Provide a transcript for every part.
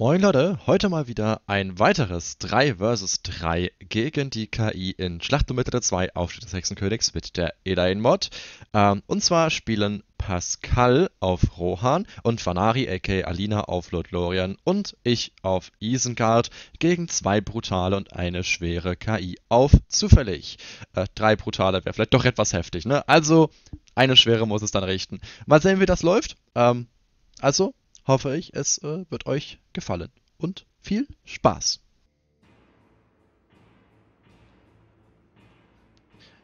Moin Leute, heute mal wieder ein weiteres 3 vs 3 gegen die KI in Schlacht um Mitte 2 Aufstieg des Hexenkönigs mit der Elaine Mod. Ähm, und zwar spielen Pascal auf Rohan und Vanari aka Alina auf Lord Lorien und ich auf Isengard gegen zwei brutale und eine schwere KI auf zufällig. Äh, drei brutale wäre vielleicht doch etwas heftig, ne? Also eine schwere muss es dann richten. Mal sehen, wie das läuft. Ähm, also hoffe ich, es äh, wird euch gefallen. Und viel Spaß!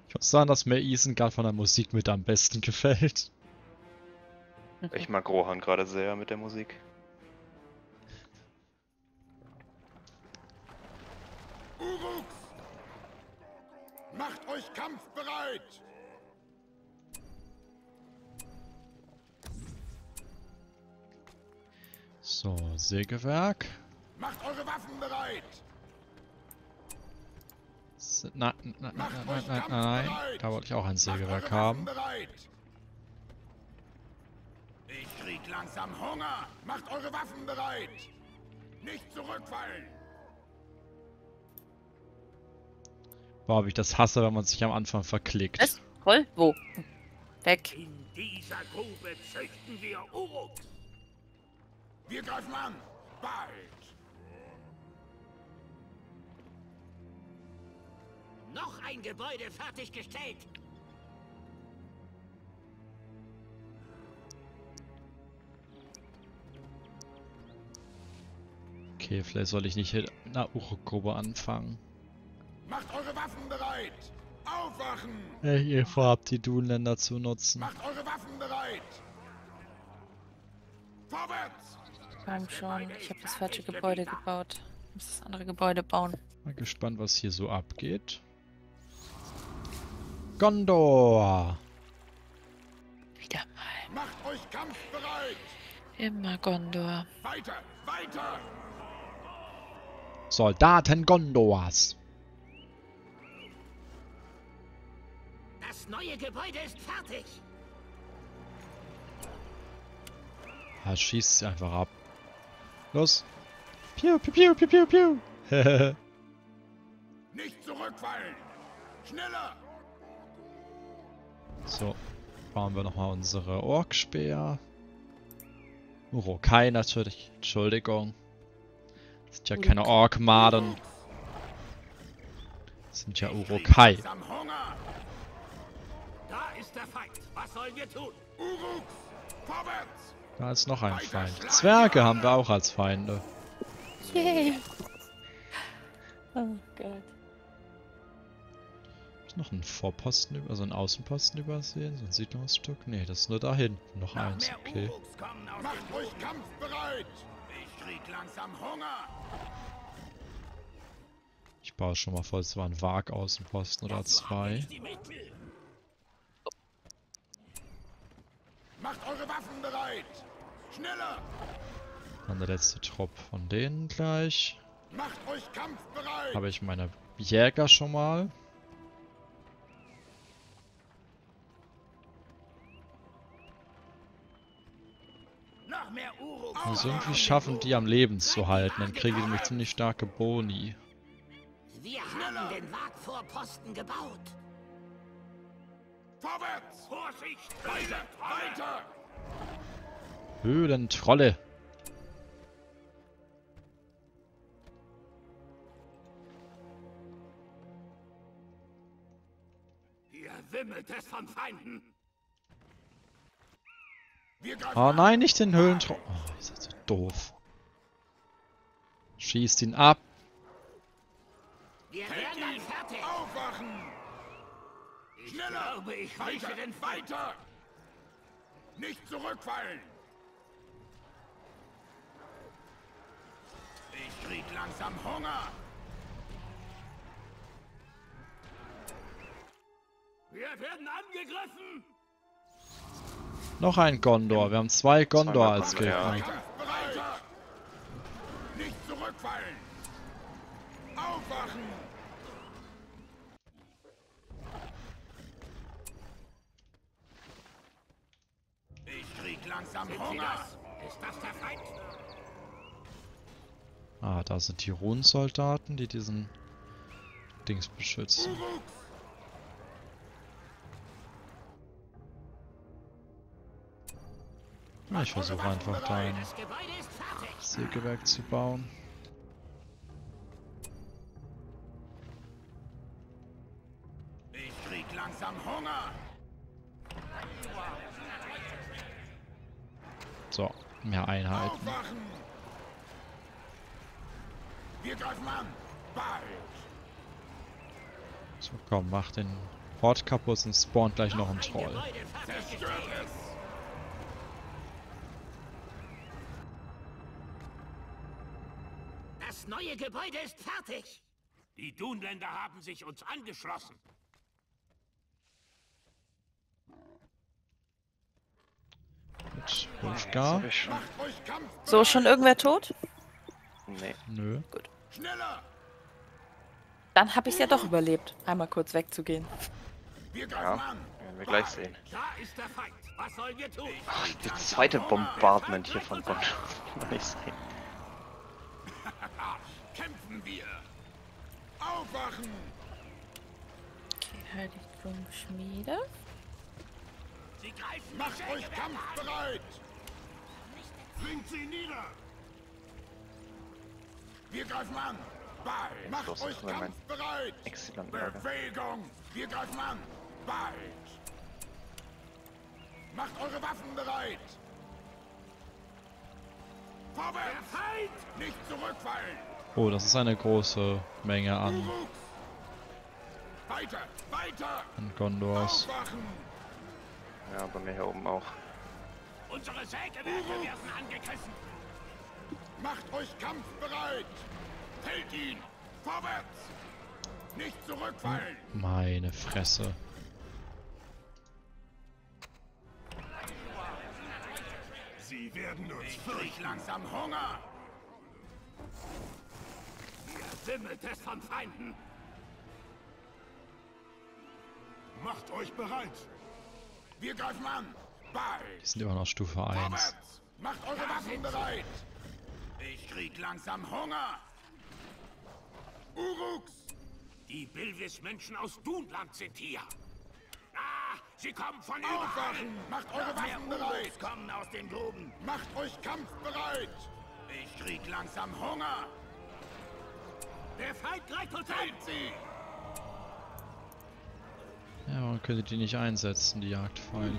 Ich muss sagen, dass mir Isengard von der Musik mit am besten gefällt. Ich mag Rohan gerade sehr mit der Musik. Uruks! Macht euch kampfbereit! So, Sägewerk. Macht eure Waffen bereit! S- Nein, nein, nein, nein, nein, nein, nein. kampfbereit! Da wollte ich auch ein Sägewerk haben. Bereit! Ich krieg langsam Hunger! Macht eure Waffen bereit! Nicht zurückfallen! Boah, wie ich das hasse, wenn man sich am Anfang verklickt. Was? Voll? Wo? Weg. In dieser Grube züchten wir Uruks! Wir greifen an! Bald! Noch ein Gebäude fertiggestellt. Okay, vielleicht soll ich nicht mit einer Urukgrube anfangen. Macht eure Waffen bereit! Aufwachen! Äh, ihr vorhabt, die Dunländer zu nutzen. Macht eure Waffen bereit! Vorwärts! Komm schon, ich habe das falsche Gebäude gebaut. Ich muss das andere Gebäude bauen. Mal gespannt, was hier so abgeht. Gondor! Wieder mal. Macht euch kampfbereit! Immer Gondor. Weiter! Weiter! Soldaten Gondors! Das neue Gebäude ist fertig. Ah, schießt sie einfach ab. Los! Piu, piu, piu, piu, piu, piu! Hehehe. Nicht zurückfallen! Schneller! so, bauen wir nochmal unsere Orkspeer. Urukai natürlich, Entschuldigung. Das sind ja keine Orkmaden. Das sind ja Hunger! Da ist der Feind. Was sollen wir tun? Uruks! Vorwärts! Da ist noch ein Feind. Zwerge haben wir auch als Feinde. Yay! Oh Gott. Ist noch ein Vorposten, über- also ein Außenposten übersehen? So ein Siedlungsstück? Nee, das ist nur da hinten. Noch eins, okay. Macht euch kampfbereit! Ich krieg langsam Hunger! Ich baue schon mal vor, es war ein Wag-Außenposten oder zwei. Die Mittel. Macht eure Waffen bereit! Schneller! Dann der letzte Trupp von denen gleich. Macht euch kampfbereit! Habe ich meine Jäger schon mal. Noch mehr Uruks. Also irgendwie schaffen die am Leben zu halten, dann kriege ich nämlich ziemlich starke Boni. Wir haben den Wagvorposten gebaut. Vorwärts! Vorsicht! Weiter! Weiter! Höhlentrolle. Hier wimmelt es von Feinden. Oh nein, nicht den Höhlentrolle. Oh, ist das so doof. Schießt ihn ab. Wir werden dann ihn! fertig. Aufwachen! Ich Schneller! glaube, ich Weiter! rieche den. Weiter! Nicht zurückfallen! Ich krieg langsam Hunger! Wir werden angegriffen. Noch ein Gondor. Wir haben zwei Gondor als ja. Gegner. Nicht zurückfallen! Aufwachen! Sie Hunger! Ist das der Feind? Ah, da sind die Runensoldaten, die diesen Dings beschützen. Ja, ich versuche einfach da ein. Sägewerk zu bauen. So, mehr Einheiten. Aufwachen! Wir greifen an! Bald! So, komm, mach den Hort kaputt und spawnt gleich noch ein Troll. Das neue Gebäude ist fertig. Die Dunländer haben sich uns angeschlossen. Mit Wolfgar? So, schon irgendwer tot? Nee. Nö. Schneller! Dann habe ich es ja doch überlebt, einmal kurz wegzugehen. Wir Ja, greifen an! werden wir gleich sehen. Da ist der Feind. Was sollen wir tun? Ach, das zweite Bombardment hier von Bonn. Kann ich sehen. Kämpfen wir! Aufwachen! Okay, Heiligtumschmiede. Sie greifen Macht euch kampfbereit! Bringt sie nieder! Wir greifen an! Bald! Macht los, euch kampfbereit! Bewegung! Wir greifen an! Bald! Macht eure Waffen bereit! Vorwärts! Nicht zurückfallen! Oh, das ist eine große Menge an! Weiter! Weiter! an Gondors. Aufwachen! Ja, bei mir hier oben auch. Unsere Sägewerke werden angegriffen. Macht euch kampfbereit! Hält ihn! Vorwärts! Nicht zurückfallen! Meine Fresse. Sie werden uns fürchten. langsam Hunger! Hier wimmelt es von Feinden. Macht euch bereit! Wir greifen an! Die Bald! sind immer noch Stufe 1. Vorwärts! Macht eure Waffen bereit! Ich krieg langsam Hunger! Uruks! Die Bilvis-Menschen aus Dunland sind hier. Ah, sie kommen von überall. Aufwachen! Macht eure Waffen bereit! kommen aus den Gruben. Macht euch kampfbereit! Ich krieg langsam Hunger! Der Feind greift uns an. Hält sie! Ja, man könnte die nicht einsetzen, die Jagdpfeile.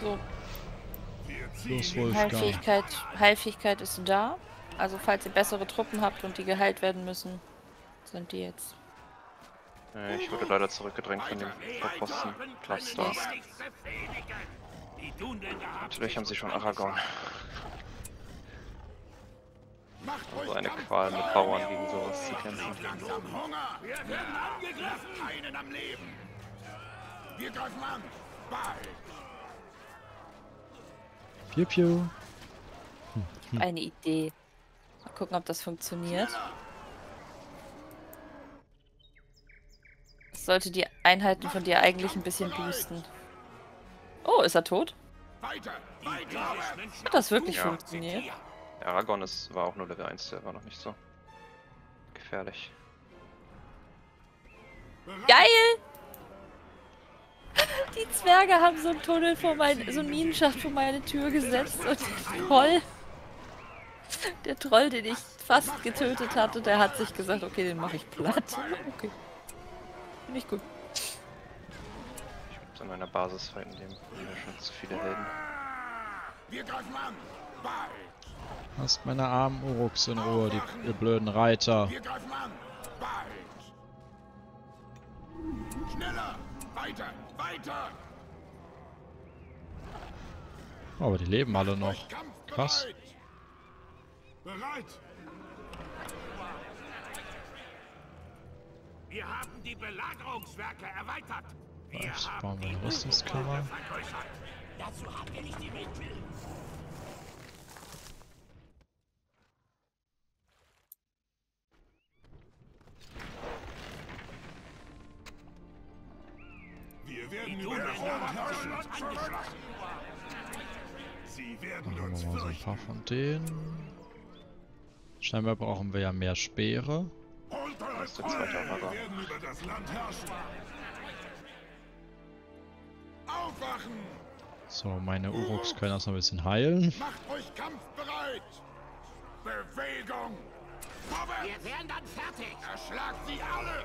So, Los, Wolfgar. Heilfähigkeit, Heilfähigkeit ist da. Also falls ihr bessere Truppen habt und die geheilt werden müssen, sind die jetzt. Äh, ich wurde leider zurückgedrängt von dem verpassten Cluster. Natürlich haben sie schon uns Aragorn. Macht euch So eine! Qual mit Bauern gegen sowas zu kämpfen. Krieg langsam Hunger! Wir werden angegriffen. Einen am Leben! Wir greifen an! Bald! Piu piu. Eine Idee. Mal gucken, ob das funktioniert. Das sollte die Einheiten von dir eigentlich ein bisschen boosten. Oh, ist er tot? Weiter! Weiter! Hat das wirklich Ja. funktioniert? Aragorn ist, war auch nur Level 1, der war noch nicht so gefährlich. Geil! Die Zwerge haben so einen Tunnel vor mein, so einen Minenschacht vor meine Tür gesetzt und der Troll, der Troll, den ich fast getötet hatte, der hat sich gesagt, okay, den mache ich platt. Okay. Finde ich gut. Ich muss an meiner Basis fighten, dem wir schon zu viele Helden. Wir greifen an! Bald! Lasst meine armen Uruks in Ruhe, die ihr blöden Reiter. Wir greifen an! Bald! Schneller! Weiter! Weiter! Oh, aber die leben alle noch. Krass. Bereit! Wir haben die Belagerungswerke erweitert. Wir die eine Rüstungskammer. Dazu haben wir nicht die Mittel. Wir werden sich uns angeschlossen. Sie werden nehmen uns wir mal so ein paar von denen. Scheinbar brauchen wir ja mehr Speere. Das ist der zweite Freunde, Amager. wir werden über das Land herrschen. Aufwachen! So, meine Uruks können das noch ein bisschen heilen. Macht euch kampfbereit! Bewegung! Vorwärts! Wir wären dann fertig. Erschlagt sie alle!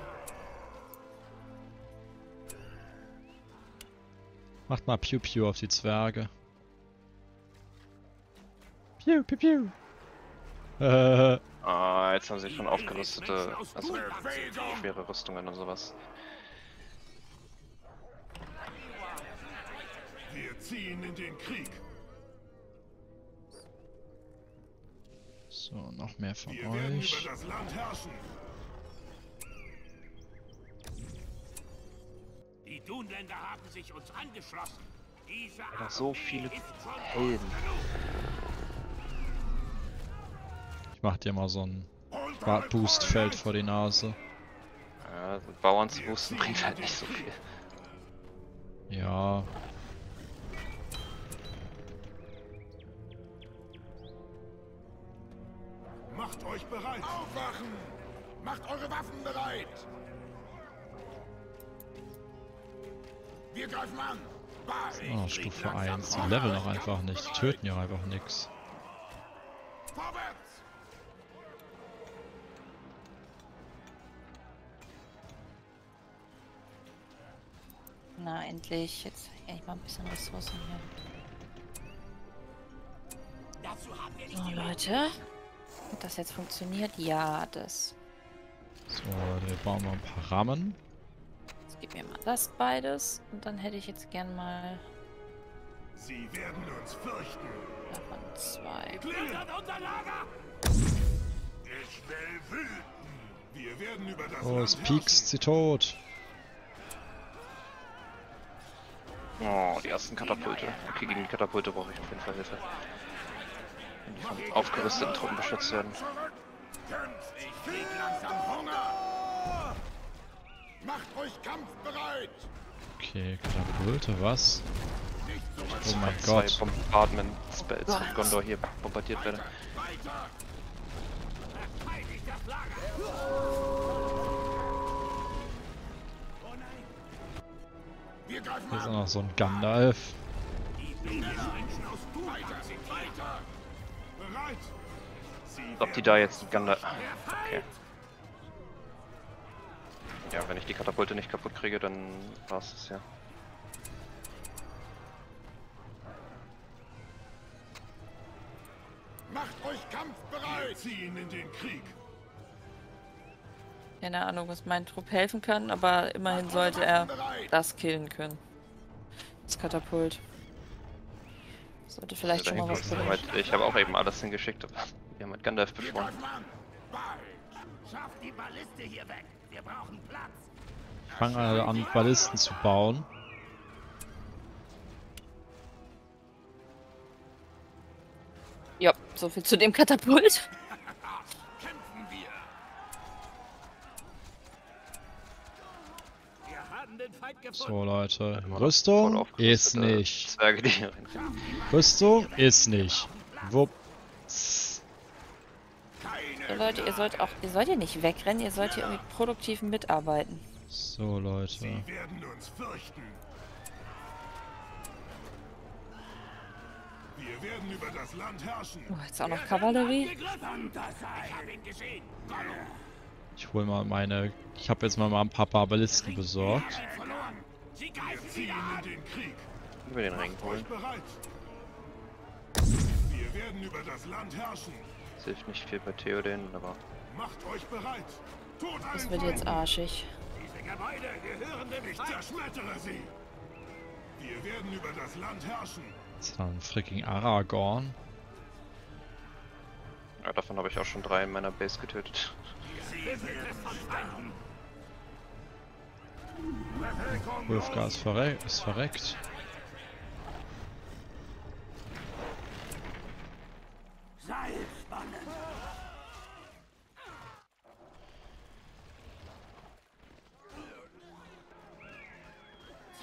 Macht mal Piu Piu auf die Zwerge. Piu Piu Piu. Äh, Ah, jetzt haben sie schon aufgerüstete, also schwere Rüstungen und sowas. Wir ziehen in den Krieg. so, noch mehr von Wir werden euch. über das Land herrschen. Die Dunländer haben sich uns angeschlossen. Diese Alter, so viele Helden. Ich mach dir mal so ein Boostfeld vor die Nase. Ja, Bauern zu boosten bringt halt nicht so viel. Ja, Macht euch bereit! Aufwachen! Macht eure Waffen bereit! Wir greifen an! Oh, Stufe 1. Die leveln auch einfach nicht. Die töten ja einfach nix. Vorwärts! Na, endlich. Jetzt endlich mal ein bisschen Ressourcen hier. Dazu haben wir nicht So, Leute. Hat das jetzt funktioniert? Ja, das. So, wir bauen mal ein paar Rammen. Gib mir mal das beides. Und dann hätte ich jetzt gern mal Sie werden uns fürchten! davon zwei. Klettert unser Lager. Ich will wüten! Wir werden über das Oh, es piekst sie tot. Oh, die ersten Katapulte. Okay, gegen die Katapulte brauche ich auf jeden Fall Hilfe. Wenn die von aufgerüsteten Truppen beschützt werden. Ich langsam Hunger! Macht euch kampfbereit! Okay, Katapulte, was? Nicht so Oh mein Zwei Gott. Bombardment-Spells von Gondor hier bombardiert werden. Hier ist auch noch so ein Gandalf. Ob die da jetzt Gandalf... Okay. Ja, wenn ich die Katapulte nicht kaputt kriege, dann war's das ja. Macht euch kampfbereit! Wir ziehen in den Krieg! Keine Ahnung, was mein Trupp helfen kann, aber immerhin sollte er das killen können. Das Katapult. Sollte vielleicht schon mal was bringen. Ich habe auch eben alles hingeschickt, aber wir haben mit Gandalf beschworen. Schafft die Balliste hier weg. Wir brauchen Platz. Ich fange an, Ballisten zu bauen. Ja, so viel zu dem Katapult. Kämpfen wir! Wir haben den Feind gefunden. So, Leute. Rüstung ist nicht. Hier reinrennen. Rüstung ist nicht. Wupp. So, Leute, ihr sollt auch, ihr sollt hier nicht wegrennen, ihr sollt hier irgendwie produktiv mitarbeiten. So, Leute. Sie werden uns fürchten! Wir werden über das Land herrschen! Oh, jetzt auch noch Kavallerie. Ich hol mal meine. Ich habe jetzt mal ein paar Ballisten besorgt. Über den Ring holen. bereit! Wir werden über das Land herrschen! Das hilft nicht viel bei Theoden, aber Macht euch bereit! Tod Das wird jetzt arschig. Diese Gebäude gehören dem Ich zerschmettere sie! Wir werden über das Land herrschen! Jetzt haben freaking Aragorn. ja, davon habe ich auch schon drei in meiner Base getötet. Wolfgar ist, verre ist verreckt. Seil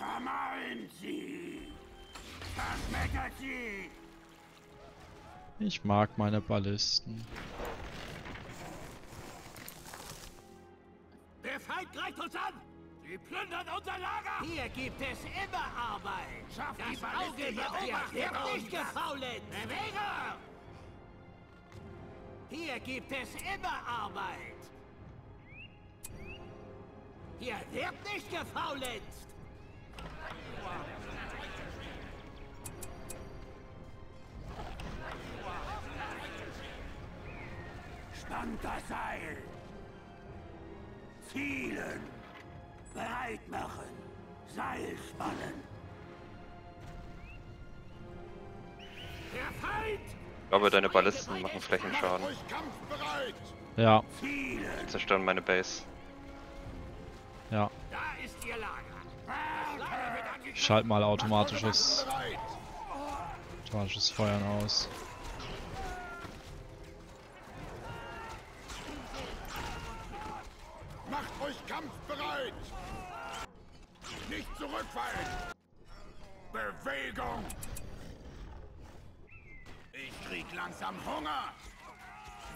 Zermalmen Sie! Zerschmettert Sie! Ich mag meine Ballisten. Der Feind greift uns an! Sie plündern unser Lager! Hier gibt es immer Arbeit! Schafft das die Auge beobachtet wird nicht gefaulenzt! Beweger! Hier gibt es immer Arbeit! Hier wird nicht gefaulenzt! Spannt das Seil! Zielen! Bereit machen! Seil spannen! Der Feind! Ich glaube, deine Ballisten machen Flächenschaden. Ja, Die zerstören meine Base. ja. Da ist ihr Lager! Ich schalte mal automatisches, automatisches Feuern aus. Macht euch kampfbereit. Nicht zurückfallen. Bewegung. Ich krieg langsam Hunger.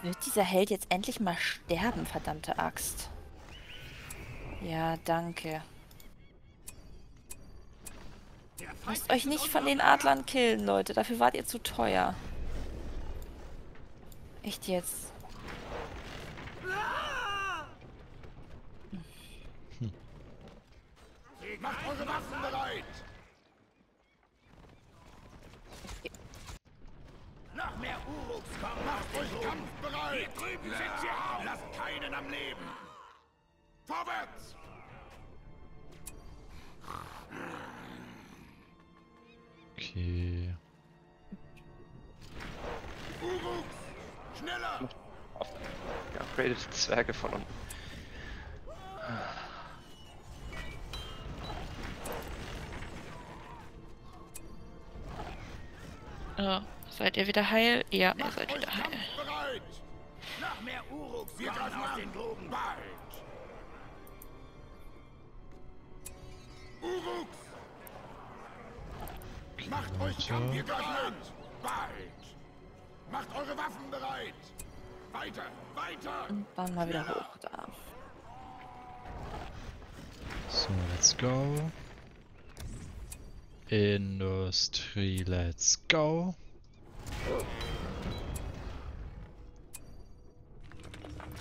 Wird dieser Held jetzt endlich mal sterben, verdammte Axt? Ja, danke. Lasst euch nicht von den Adlern killen, Leute. Dafür wart ihr zu teuer. Echt jetzt. Macht eure Waffen bereit. Noch mehr Uruks kommen! Macht euch kampfbereit. Hier drüben sind sie auch! Lasst keinen am Leben. Vorwärts. Okay. Uruks. Schneller. Geupgradete Zwerge von unten. Oh, seid ihr wieder heil? Ja, ihr seid wieder heil. Noch mehr Uruks Wir greifen aus den Gruben! Bald. Uruks. Macht euch Kampf. Wir an. Bald. Macht eure Waffen bereit. Weiter. Weiter. Dann mal wieder hoch da. So, let's go. Industrie, let's go.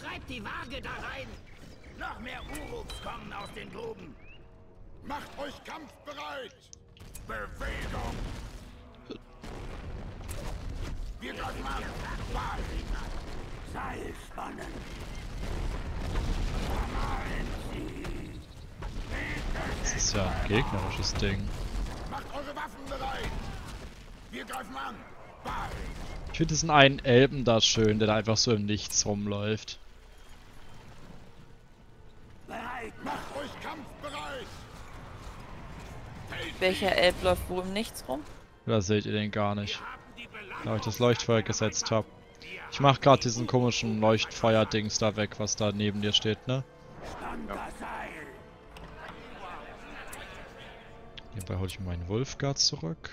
Treibt die Waage da rein! Noch mehr Uruks kommen aus den Gruben! Macht euch kampfbereit. Bewegung. Wir greifen an. Bald. Seil spannen! Das ist ja ein gegnerisches Ding. Macht eure Waffen bereit. Wir greifen an. Ich finde diesen einen Elben da schön, der da einfach so im Nichts rumläuft. Bereit! Macht euch kampfbereit. Hält Welcher Elb läuft wo im Nichts rum? Da seht ihr den gar nicht. Da ich das Leuchtfeuer gesetzt habe. Ich mach gerade diesen komischen Leuchtfeuer-Dings da weg, was da neben dir steht, ne? Hierbei hole ich meinen Wolfguard zurück.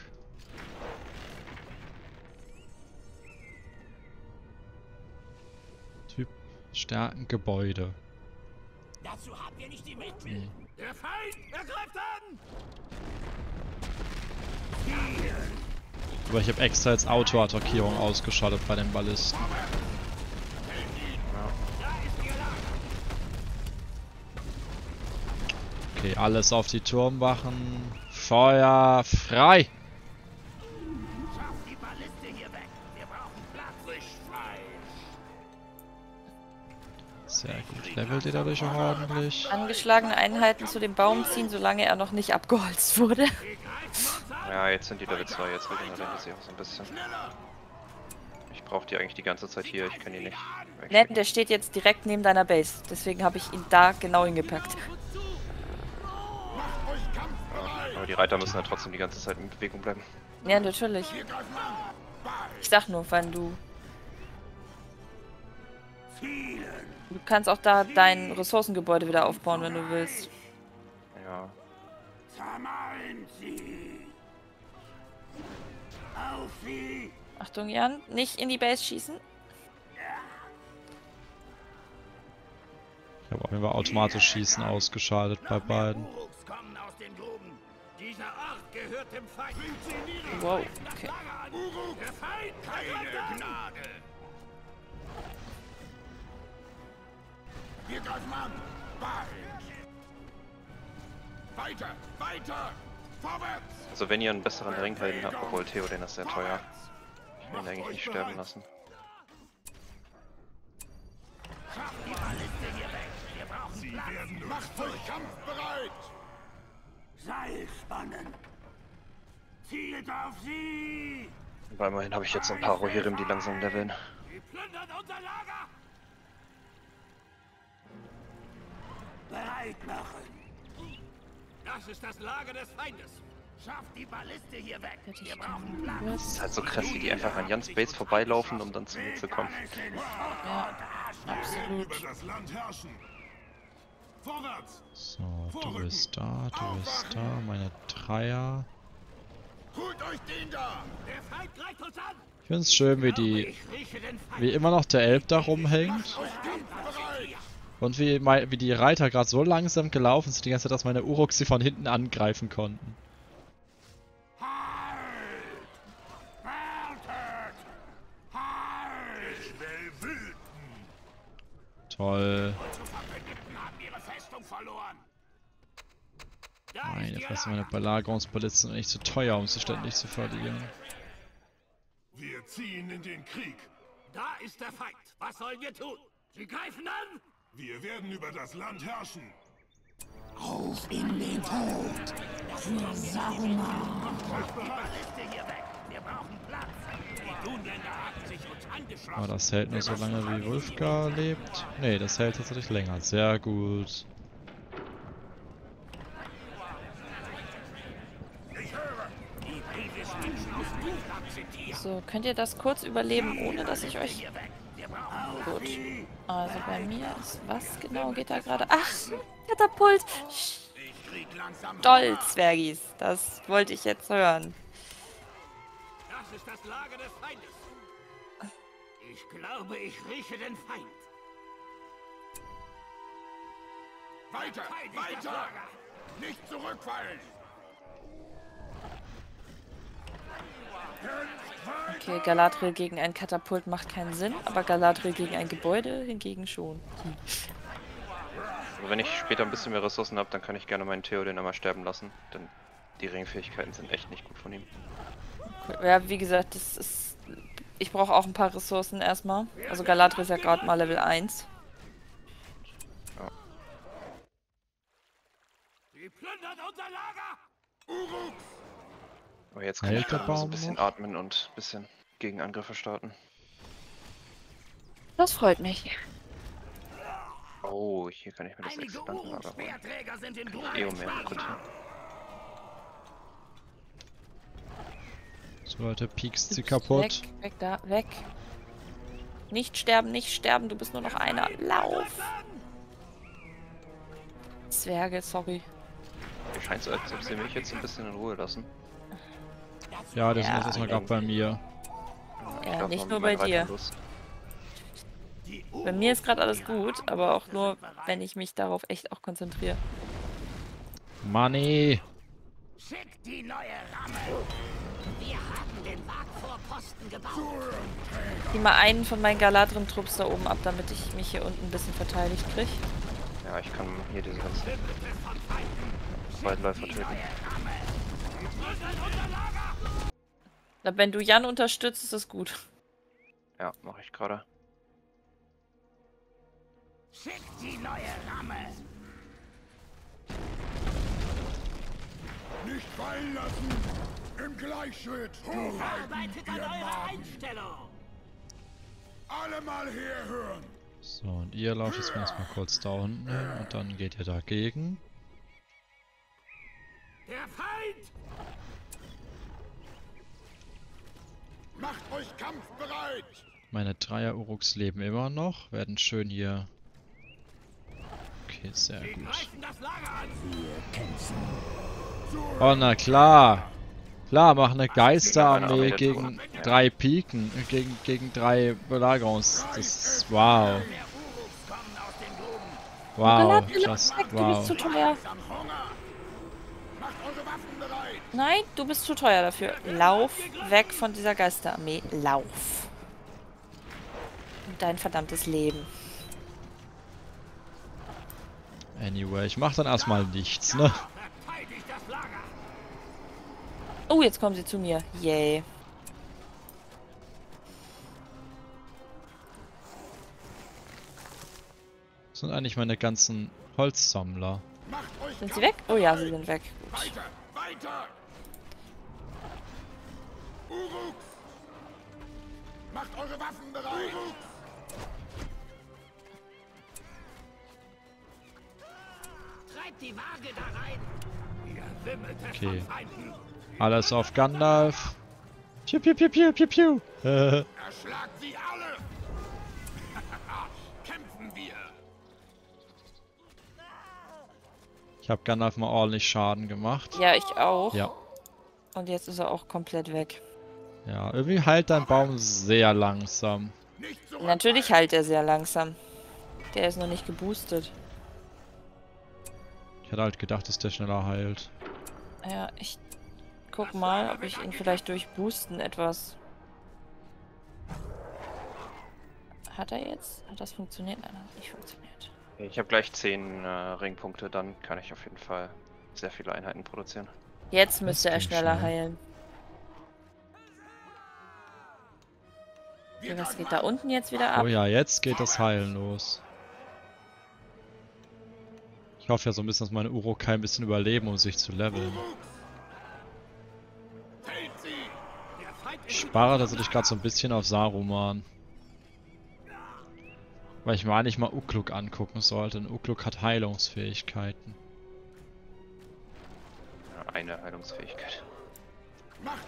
Typ Stärken Gebäude. Dazu haben wir nicht die Mittel! Hm. Der Feind! Er greift an! Aber ich habe extra jetzt Auto-Attackierung ausgeschaltet bei den Ballisten. Okay, alles auf die Turmwachen. Feuer frei! Sehr gut. Levelt ihr dadurch auch ordentlich? Angeschlagene Einheiten zu dem Baum ziehen, solange er noch nicht abgeholzt wurde. Ja, jetzt sind die Level 2, jetzt regenerieren sie auch so ein bisschen. Ich brauche die eigentlich die ganze Zeit hier, ich kann die nicht Ned, wegschicken. der steht jetzt direkt neben deiner Base. Deswegen habe ich ihn da genau hingepackt. Kampfbereit. Aber die Reiter müssen ja trotzdem die ganze Zeit in Bewegung bleiben. Ja, natürlich. Ich sag nur, wenn du... Zielen! Du kannst auch da dein Ressourcengebäude wieder aufbauen, wenn du willst. Ja! Achtung, Jan, nicht in die Base schießen. Ich habe auf jeden Fall automatisch Schießen ausgeschaltet bei beiden. Uruks kommen Wir greifen an! Bald! Weiter! Weiter! Vorwärts! Also wenn ihr einen besseren Ringhelden habt, obwohl Theoden ist sehr teuer. Ich will ihn eigentlich nicht sterben lassen. Macht euch kampfbereit! Seil spannen! Zielt auf sie! Aber immerhin habe ich jetzt ein paar Rohirrim, die langsam leveln. Sie plündern unser Lager! Bereit machen! Das ist das Lager des Feindes! Schafft die Balliste hier weg! Wir brauchen Platz! Es ist halt so krass, wie die einfach an Jans Base vorbeilaufen, um dann zu mir zu kommen. Ja, absolut. Über das Land herrschen! Vorwärts! So, du bist da, du bist da, meine Dreier. Holt euch den da! Der Feind greift uns an! Ich find's schön, wie die, wie immer noch der Elb da rumhängt. Und wie, mei- wie die Reiter gerade so langsam gelaufen sind, die ganze Zeit, dass meine Uruks sie von hinten angreifen konnten. Toll. Meine Fresse, meine Lager! Belagerungsballisten sind echt zu teuer, um sie ständig zu verlieren. Wir ziehen in den Krieg! Da ist der Feind! Was sollen wir tun? Sie greifen an! Wir werden über das Land herrschen! Auf in den Tod! Für Saruman! Die Balliste hier weg! Wir brauchen Platz! Die Dunländer haben sich uns angeschlossen! Aber das hält nur so lange, wie Wulfgar lebt. Nee, das hält tatsächlich länger. Sehr gut. So, könnt ihr das kurz überleben, ohne dass ich euch... Gut. Also bei mir ist... Was genau geht da gerade? Ach, Katapult! Sch- Ich krieg langsam Doll, Zwergis. Das wollte ich jetzt hören. Das ist das Lager des Feindes! Ich glaube, ich rieche den Feind! Weiter! Weiter! Nicht zurückfallen! Okay, Galadriel gegen ein Katapult macht keinen Sinn, aber Galadriel gegen ein Gebäude hingegen schon. Aber wenn ich später ein bisschen mehr Ressourcen habe, dann kann ich gerne meinen Theoden einmal sterben lassen. Denn die Ringfähigkeiten sind echt nicht gut von ihm. Ja, wie gesagt, das ist. Ich brauche auch ein paar Ressourcen erstmal. Also Galadriel ist ja gerade mal Level 1. Sie plündern unser Lager! Aber jetzt kann Hält ich so ein bisschen noch? atmen und ein bisschen Gegenangriffe starten. Das freut mich. Oh, hier kann ich mir das. Uruk-Speerträger sind in Eomer rekrutieren. So Leute, piekst sie kaputt. Weg, weg da, weg. Nicht sterben, nicht sterben, du bist nur noch einer. Lauf! Zwerge, sorry. Scheint so, als ob sie mich jetzt ein bisschen in Ruhe lassen. Ja, das Ja. ist jetzt mal gerade bei mir. Ja, glaub, nicht nur bei dir. Bei mir ist gerade alles gut, aber auch nur, wenn ich mich darauf echt auch konzentriere. Money! Schickt die neue Ramme! Wir haben den Wagvorposten gebaut! Zieh mal einen von meinen Galadrim-Trupps da oben ab, damit ich mich hier unten ein bisschen verteidigt krieg. Ja, ich kann hier diese ganzen Weitläufer töten. Glaub, wenn du Jan unterstützt, ist das gut. Ja, mache ich gerade. Schickt die neue Ramme! Nicht fallen lassen! Im Gleichschritt! Du Arbeitet an eurer! Einstellung! Alle mal herhören! So, und ihr lauft jetzt mal erstmal kurz da unten und dann geht ihr dagegen. Der Feind! Macht euch kampfbereit! Meine Dreier-Uruks leben immer noch, werden schön hier... Okay, sehr Sie gut. greifen das Lager an! Oh, na klar! Klar, mach eine Armee Geisterarmee gegen drei Piken, gegen, gegen drei Belagerungs... Das ist... Wow. Wow, just wow. teuer. Am Hunger. Macht eure Waffen bereit. Nein, du bist zu teuer dafür. Lauf weg von dieser Geisterarmee. Lauf. Und dein verdammtes Leben. Anyway, ich mach dann erstmal nichts, ne? Oh, jetzt kommen sie zu mir. Yay. Das sind eigentlich meine ganzen Holzsammler. Sind sie weg? Oh ja, sie sind weg. Gut. Weiter, weiter. Uruks. Macht eure Waffen bereit. Uruks. Treibt die Waage da rein! Ihr wimmelt es Okay. von Feinden! Alles auf Gandalf. Piu, piu, piu, piu, piu, piu. Äh, Erschlagt sie alle. Kämpfen wir. ich habe Gandalf mal ordentlich Schaden gemacht. Ja, ich auch. Ja. Und jetzt ist er auch komplett weg. Ja, irgendwie heilt dein Baum sehr langsam. Natürlich heilt er sehr langsam. Der ist noch nicht geboostet. Ich hätte halt gedacht, dass der schneller heilt. Ja, ich guck mal, ob ich ihn vielleicht durch Boosten etwas. Hat er jetzt? Hat das funktioniert? Nein, hat nicht funktioniert. Ich habe gleich 10 äh, Ringpunkte, dann kann ich auf jeden Fall sehr viele Einheiten produzieren. Jetzt müsste er schneller schnell. heilen. Okay, was geht da unten jetzt wieder ab? Oh ja, jetzt geht das Heilen los. Ich hoffe ja so ein bisschen, dass meine Urukai ein bisschen überleben, um sich zu leveln. Ich spare tatsächlich gerade so ein bisschen auf Saruman. Weil ich mir eigentlich mal Ukluk angucken sollte. Denn Ukluk hat Heilungsfähigkeiten. Ja, eine Heilungsfähigkeit.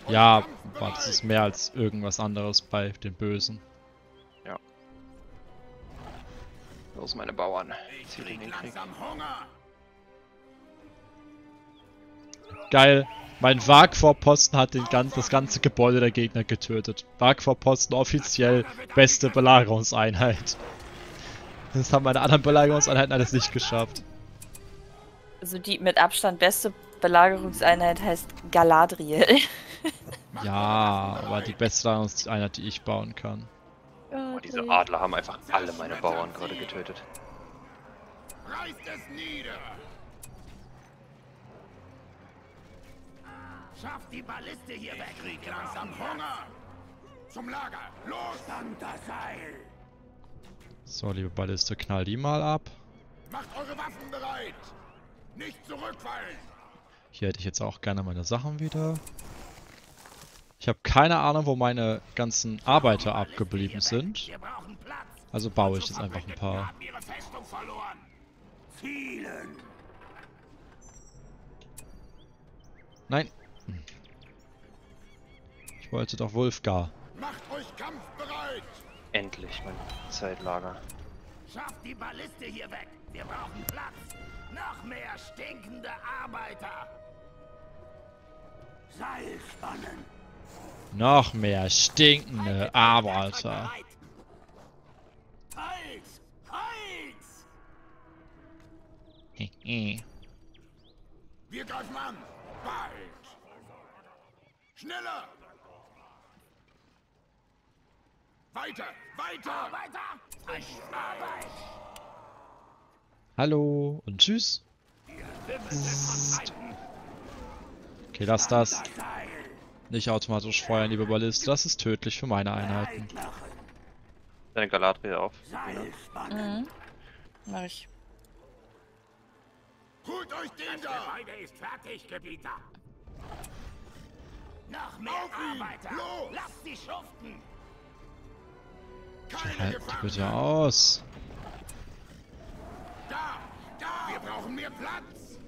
Ja, aber das ist mehr als irgendwas anderes bei den Bösen. Los, meine Bauern. Ich Zieht in krieg den. Geil. Mein Wagvorposten hat den ganz, das ganze Gebäude der Gegner getötet. Wagvorposten offiziell beste Belagerungseinheit. Das haben meine anderen Belagerungseinheiten alles nicht geschafft. Also die mit Abstand beste Belagerungseinheit heißt Galadriel. Ja, aber die beste Belagerungseinheit, die ich bauen kann. Oh, diese Adler haben einfach alle meine Bauern gerade getötet. Reißt es nieder. Schafft die Balliste hier weg! Krieg langsam Hunger. Zum Lager. Los. Dann das Seil! So, liebe Balliste, knall die mal ab. Macht eure Waffen bereit. Nicht zurückfallen. Hier hätte ich jetzt auch gerne meine Sachen wieder. Ich habe keine Ahnung, wo meine ganzen Arbeiter abgeblieben sind. Also baue ich jetzt einfach ein paar. Nein. Ich wollte doch Wulfgar. Macht euch kampfbereit. Endlich mein Zeitlager. Schafft die Balliste hier weg! Wir brauchen Platz! Noch mehr stinkende Arbeiter! Seil spannen! Noch mehr stinkende Arbeiter. bereit. Halt! Halt! Wir greifen an. Bald. Schneller. Weiter, weiter. Die Arbeit! Hallo und tschüss. Okay, lass das. Nicht automatisch feuern, liebe Balliste. Das ist tödlich für meine Einheiten. Deine Galadriel auf. Mhm. Mach ich. Holt euch den Das da. Gebäude ist fertig, Gebieter! Noch mehr Auf ihn! Arbeiter! Los! Lasst sie schuften! Keine die Gefahr. bitte aus. Da, da. Wir brauchen mehr Platz.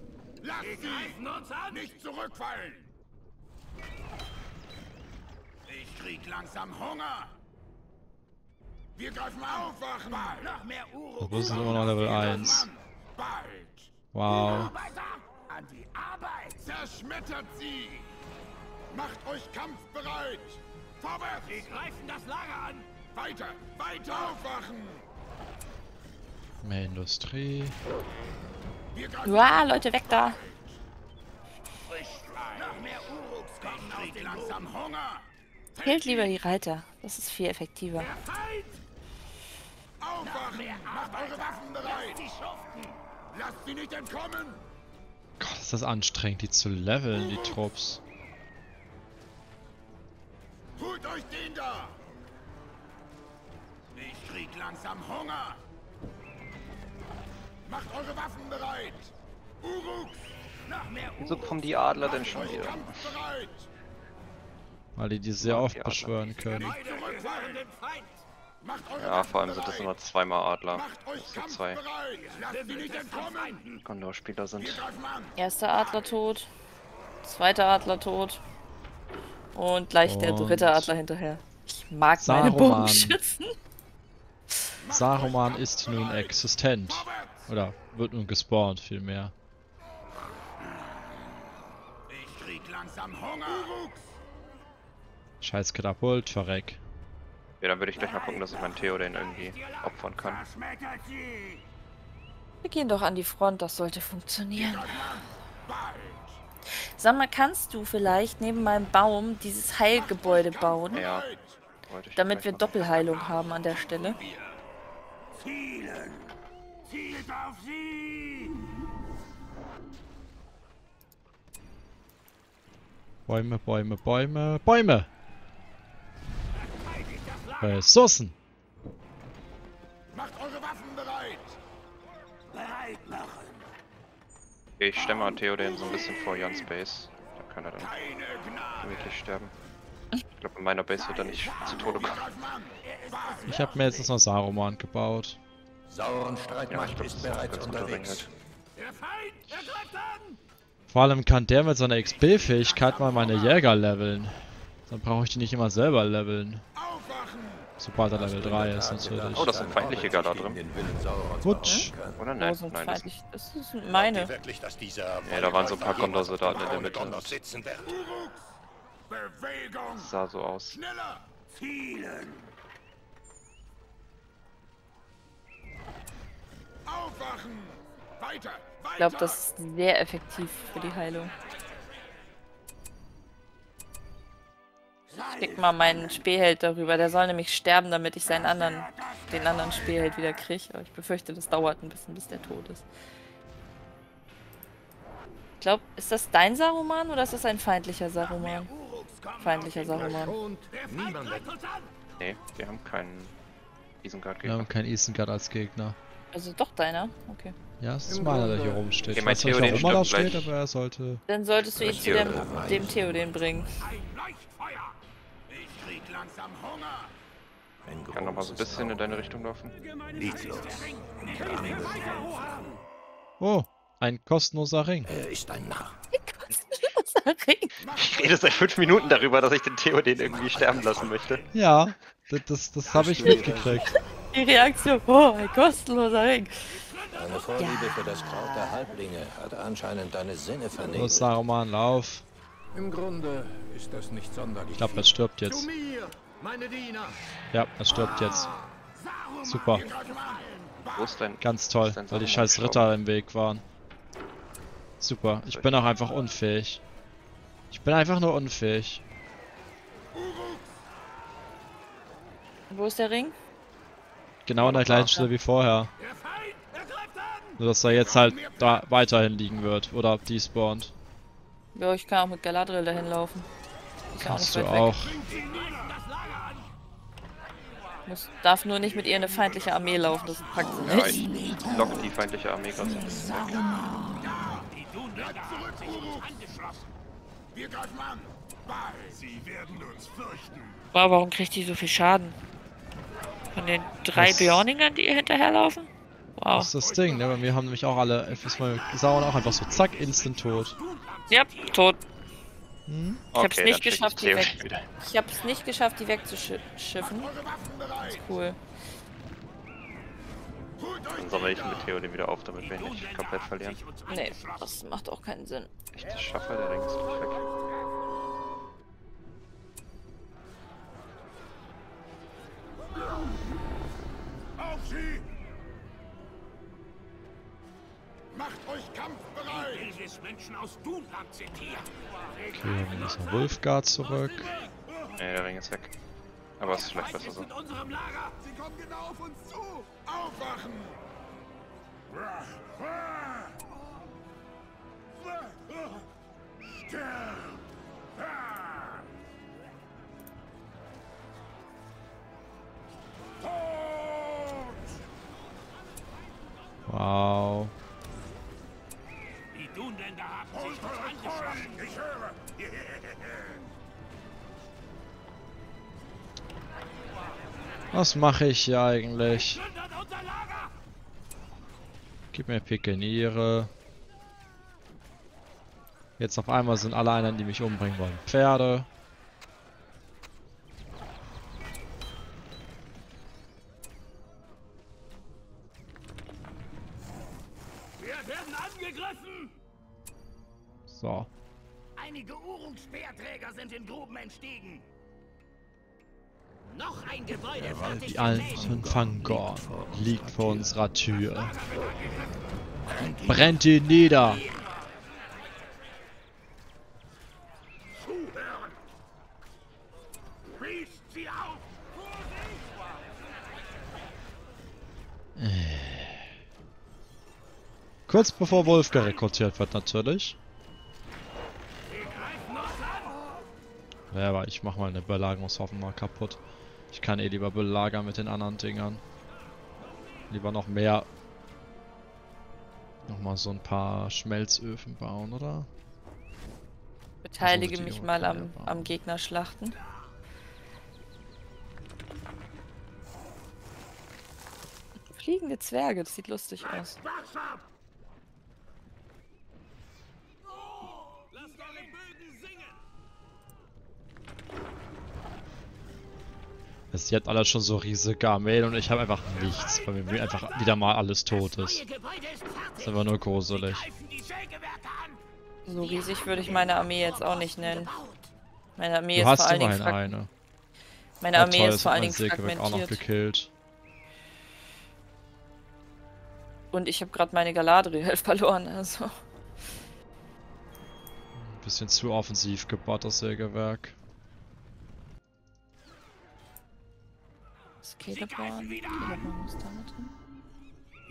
Lasst Sie sie. greifen uns an! Nicht zurückfallen. Ich krieg langsam Hunger. Wir greifen aufwachen. Bald. Noch mehr Uru! Wir sind immer noch Level 1. Mann. Bald. Wow. An die Arbeit! Zerschmettert sie. Macht euch kampfbereit. Vorwärts. Sie greifen das Lager an! Weiter, weiter aufwachen. Mehr Industrie. Ja, Leute, weg da. Krieg langsam Hunger. Killt lieber die Reiter. Das ist viel effektiver. Feind! Aufwachen! Macht eure Waffen bereit! Lasst sie nicht entkommen! Gott, ist das anstrengend, die zu leveln, die Trupps. Holt euch den da! Ich krieg langsam Hunger! Macht eure Waffen bereit! Uruks! Nach mehr Wieso kommen die Adler denn schon wieder? Weil die die sehr oft die beschwören können. Ja, vor allem sind das immer zweimal Adler. Macht euch Das sind zwei! Gondor-Spieler sind. Erster Adler tot. Zweiter Adler tot. Und gleich der Und- dritte Adler hinterher. Ich mag meine Saruman. Bogenschützen. Saruman ist nun existent. Oder wird nun gespawnt, vielmehr. Ich krieg langsam Hunger! Uruks! Scheiß Katapult, verreck. Ja, dann würde ich gleich mal gucken, dass ich meinen Theoden irgendwie opfern kann. Wir gehen doch an die Front, das sollte funktionieren. Sag mal, kannst du vielleicht neben meinem Baum dieses Heilgebäude bauen, Ja, damit wir. Doppelheilung haben an der Stelle? Zielen! Zielt auf sie! Bäume, Bäume, Bäume, Bäume! Ressourcen! Macht eure Waffen bereit! Bereit machen! Okay, ich stemme mal Theoden so ein bisschen vor Jans Base. Da kann er dann gemütlich sterben. Ich glaube, in meiner Base wird er nicht zu Tode kommen. Ich habe mir jetzt noch Saruman gebaut. Sauren Ja, ich Streitmacht das ist bereits unterwegs. Der Feind! Er greift an! Vor allem kann der mit seiner XP-Fähigkeit mal meine Jäger leveln. Dann brauche ich die nicht immer selber leveln. Aufwachen! Sobald er Level 3 ist natürlich. Oh, das sind feindliche Gala drin. Putsch! Oder? Oh, Nein, sind nein, das feindlich. Das sind meine. Wirklich, dass dieser Ja, da waren so ein paar Gondor-Soldaten in der Mitte. Bewegung! sah so aus. Schneller! Zielen! Weiter! Weiter! Ich glaube, das ist sehr effektiv für die Heilung. Ich schick mal meinen Spähheld darüber. Der soll nämlich sterben, damit ich seinen anderen, den anderen Spähheld wieder kriege. Aber ich befürchte, das dauert ein bisschen, bis der tot ist. Ich glaube, ist das dein Saruman oder ist das ein feindlicher Saruman? Feindlicher Saruman. Nee, wir haben keinen Isengard Wir haben keinen Isengard als Gegner. Also doch deiner? Okay. Ja, es ist meiner, der hier rumsteht. Okay, Ich mein weiß nicht, warum er da steht, aber er sollte... Dann solltest du ihn zu dem, dem Theoden bringen. Ich kann noch mal so ein bisschen in deine Richtung laufen. Oh, ein kostenloser Ring. Er ist ein Narr. Ring. Ich rede seit fünf Minuten darüber, dass ich den Theoden irgendwie sterben lassen möchte. Ja, das, das, das habe ich mitgekriegt. Die Reaktion. Oh, ein kostenloser Ring. Deine Vorliebe für das Kraut der Halblinge hat anscheinend deine Sinne Los, vernebelt. Saruman, lauf. Im Grunde ist das nicht sonderlich. Ich glaube, er stirbt jetzt. mir, meine Diener! Ja, er stirbt jetzt. Super, Wo ist dein... ganz toll, weil die scheiß. Ritter im Weg waren. Super, ich bin auch einfach unfähig. Ich bin einfach nur unfähig. Wo ist der Ring? Genau an der gleichen Stelle wie vorher. Er! Nur dass er jetzt halt da weiterhin liegen wird. Oder despawnt. Ja, ich kann auch mit Galadriel dahin laufen. Ist ja auch Kannst du auch. Muss, darf nur nicht mit ihr eine feindliche Armee laufen, das packt sie Ja, nicht. ich lock die feindliche Armee gerade! Wow, warum kriegt die so viel Schaden? Von den drei Björningern, die ihr hinterherlaufen? Wow. Das ist das Ding, ne? Bei mir haben nämlich auch alle FS Sauron auch einfach so zack, instant tot. Ja, tot. Hm? Ich hab's Okay, nicht geschafft, die weg- wieder. Ich habe es nicht geschafft, die wegzuschiffen. Cool. Dann sammle ich mit Theoden wieder auf, damit wir ihn nicht komplett verlieren. Nee, das macht auch keinen Sinn. Ich schaffe, der Ring ist nicht weg. Auf sie! Macht euch kampfbereit! Dieses Menschen aus Dunland sind hier. Okay, dann ist Wolfgard zurück. Ne, der Ring ist weg. Aber es ist vielleicht besser so. In unserem Lager. Sie kommen genau auf uns zu! Aufwachen! Was mache ich hier eigentlich? Gib mir Pikeniere. Jetzt auf einmal sind alle anderen, die mich umbringen wollen, Pferde. Liegt vor unserer Tür. Brennt ihn nieder! Kurz bevor Wolfgar rekrutiert wird natürlich. Ja, aber ich mach mal eine Belagerungshoffen mal kaputt. Ich kann eh lieber belagern mit den anderen Dingern. Lieber noch mehr. Nochmal so ein paar Schmelzöfen bauen, oder? Beteilige die mich mal am, am Gegnerschlachten. Fliegende Zwerge, das sieht lustig aus. Wachsam! Lasst eure Bögen singen. Ist jetzt alles schon so riesige Armeen und ich habe einfach nichts, weil mir einfach wieder mal alles tot ist. Das ist einfach nur gruselig. Die. So riesig würde ich meine Armee jetzt auch nicht nennen. Meine Armee Du ist vor allen Dingen eine. meine Ja, Armee toll, ist vor allen Dingen auch noch gekillt. Und ich habe gerade meine Galadriel verloren, also. Ein bisschen zu offensiv gebaut, das Sägewerk. Skateboard. Skateboard muss da mit drin.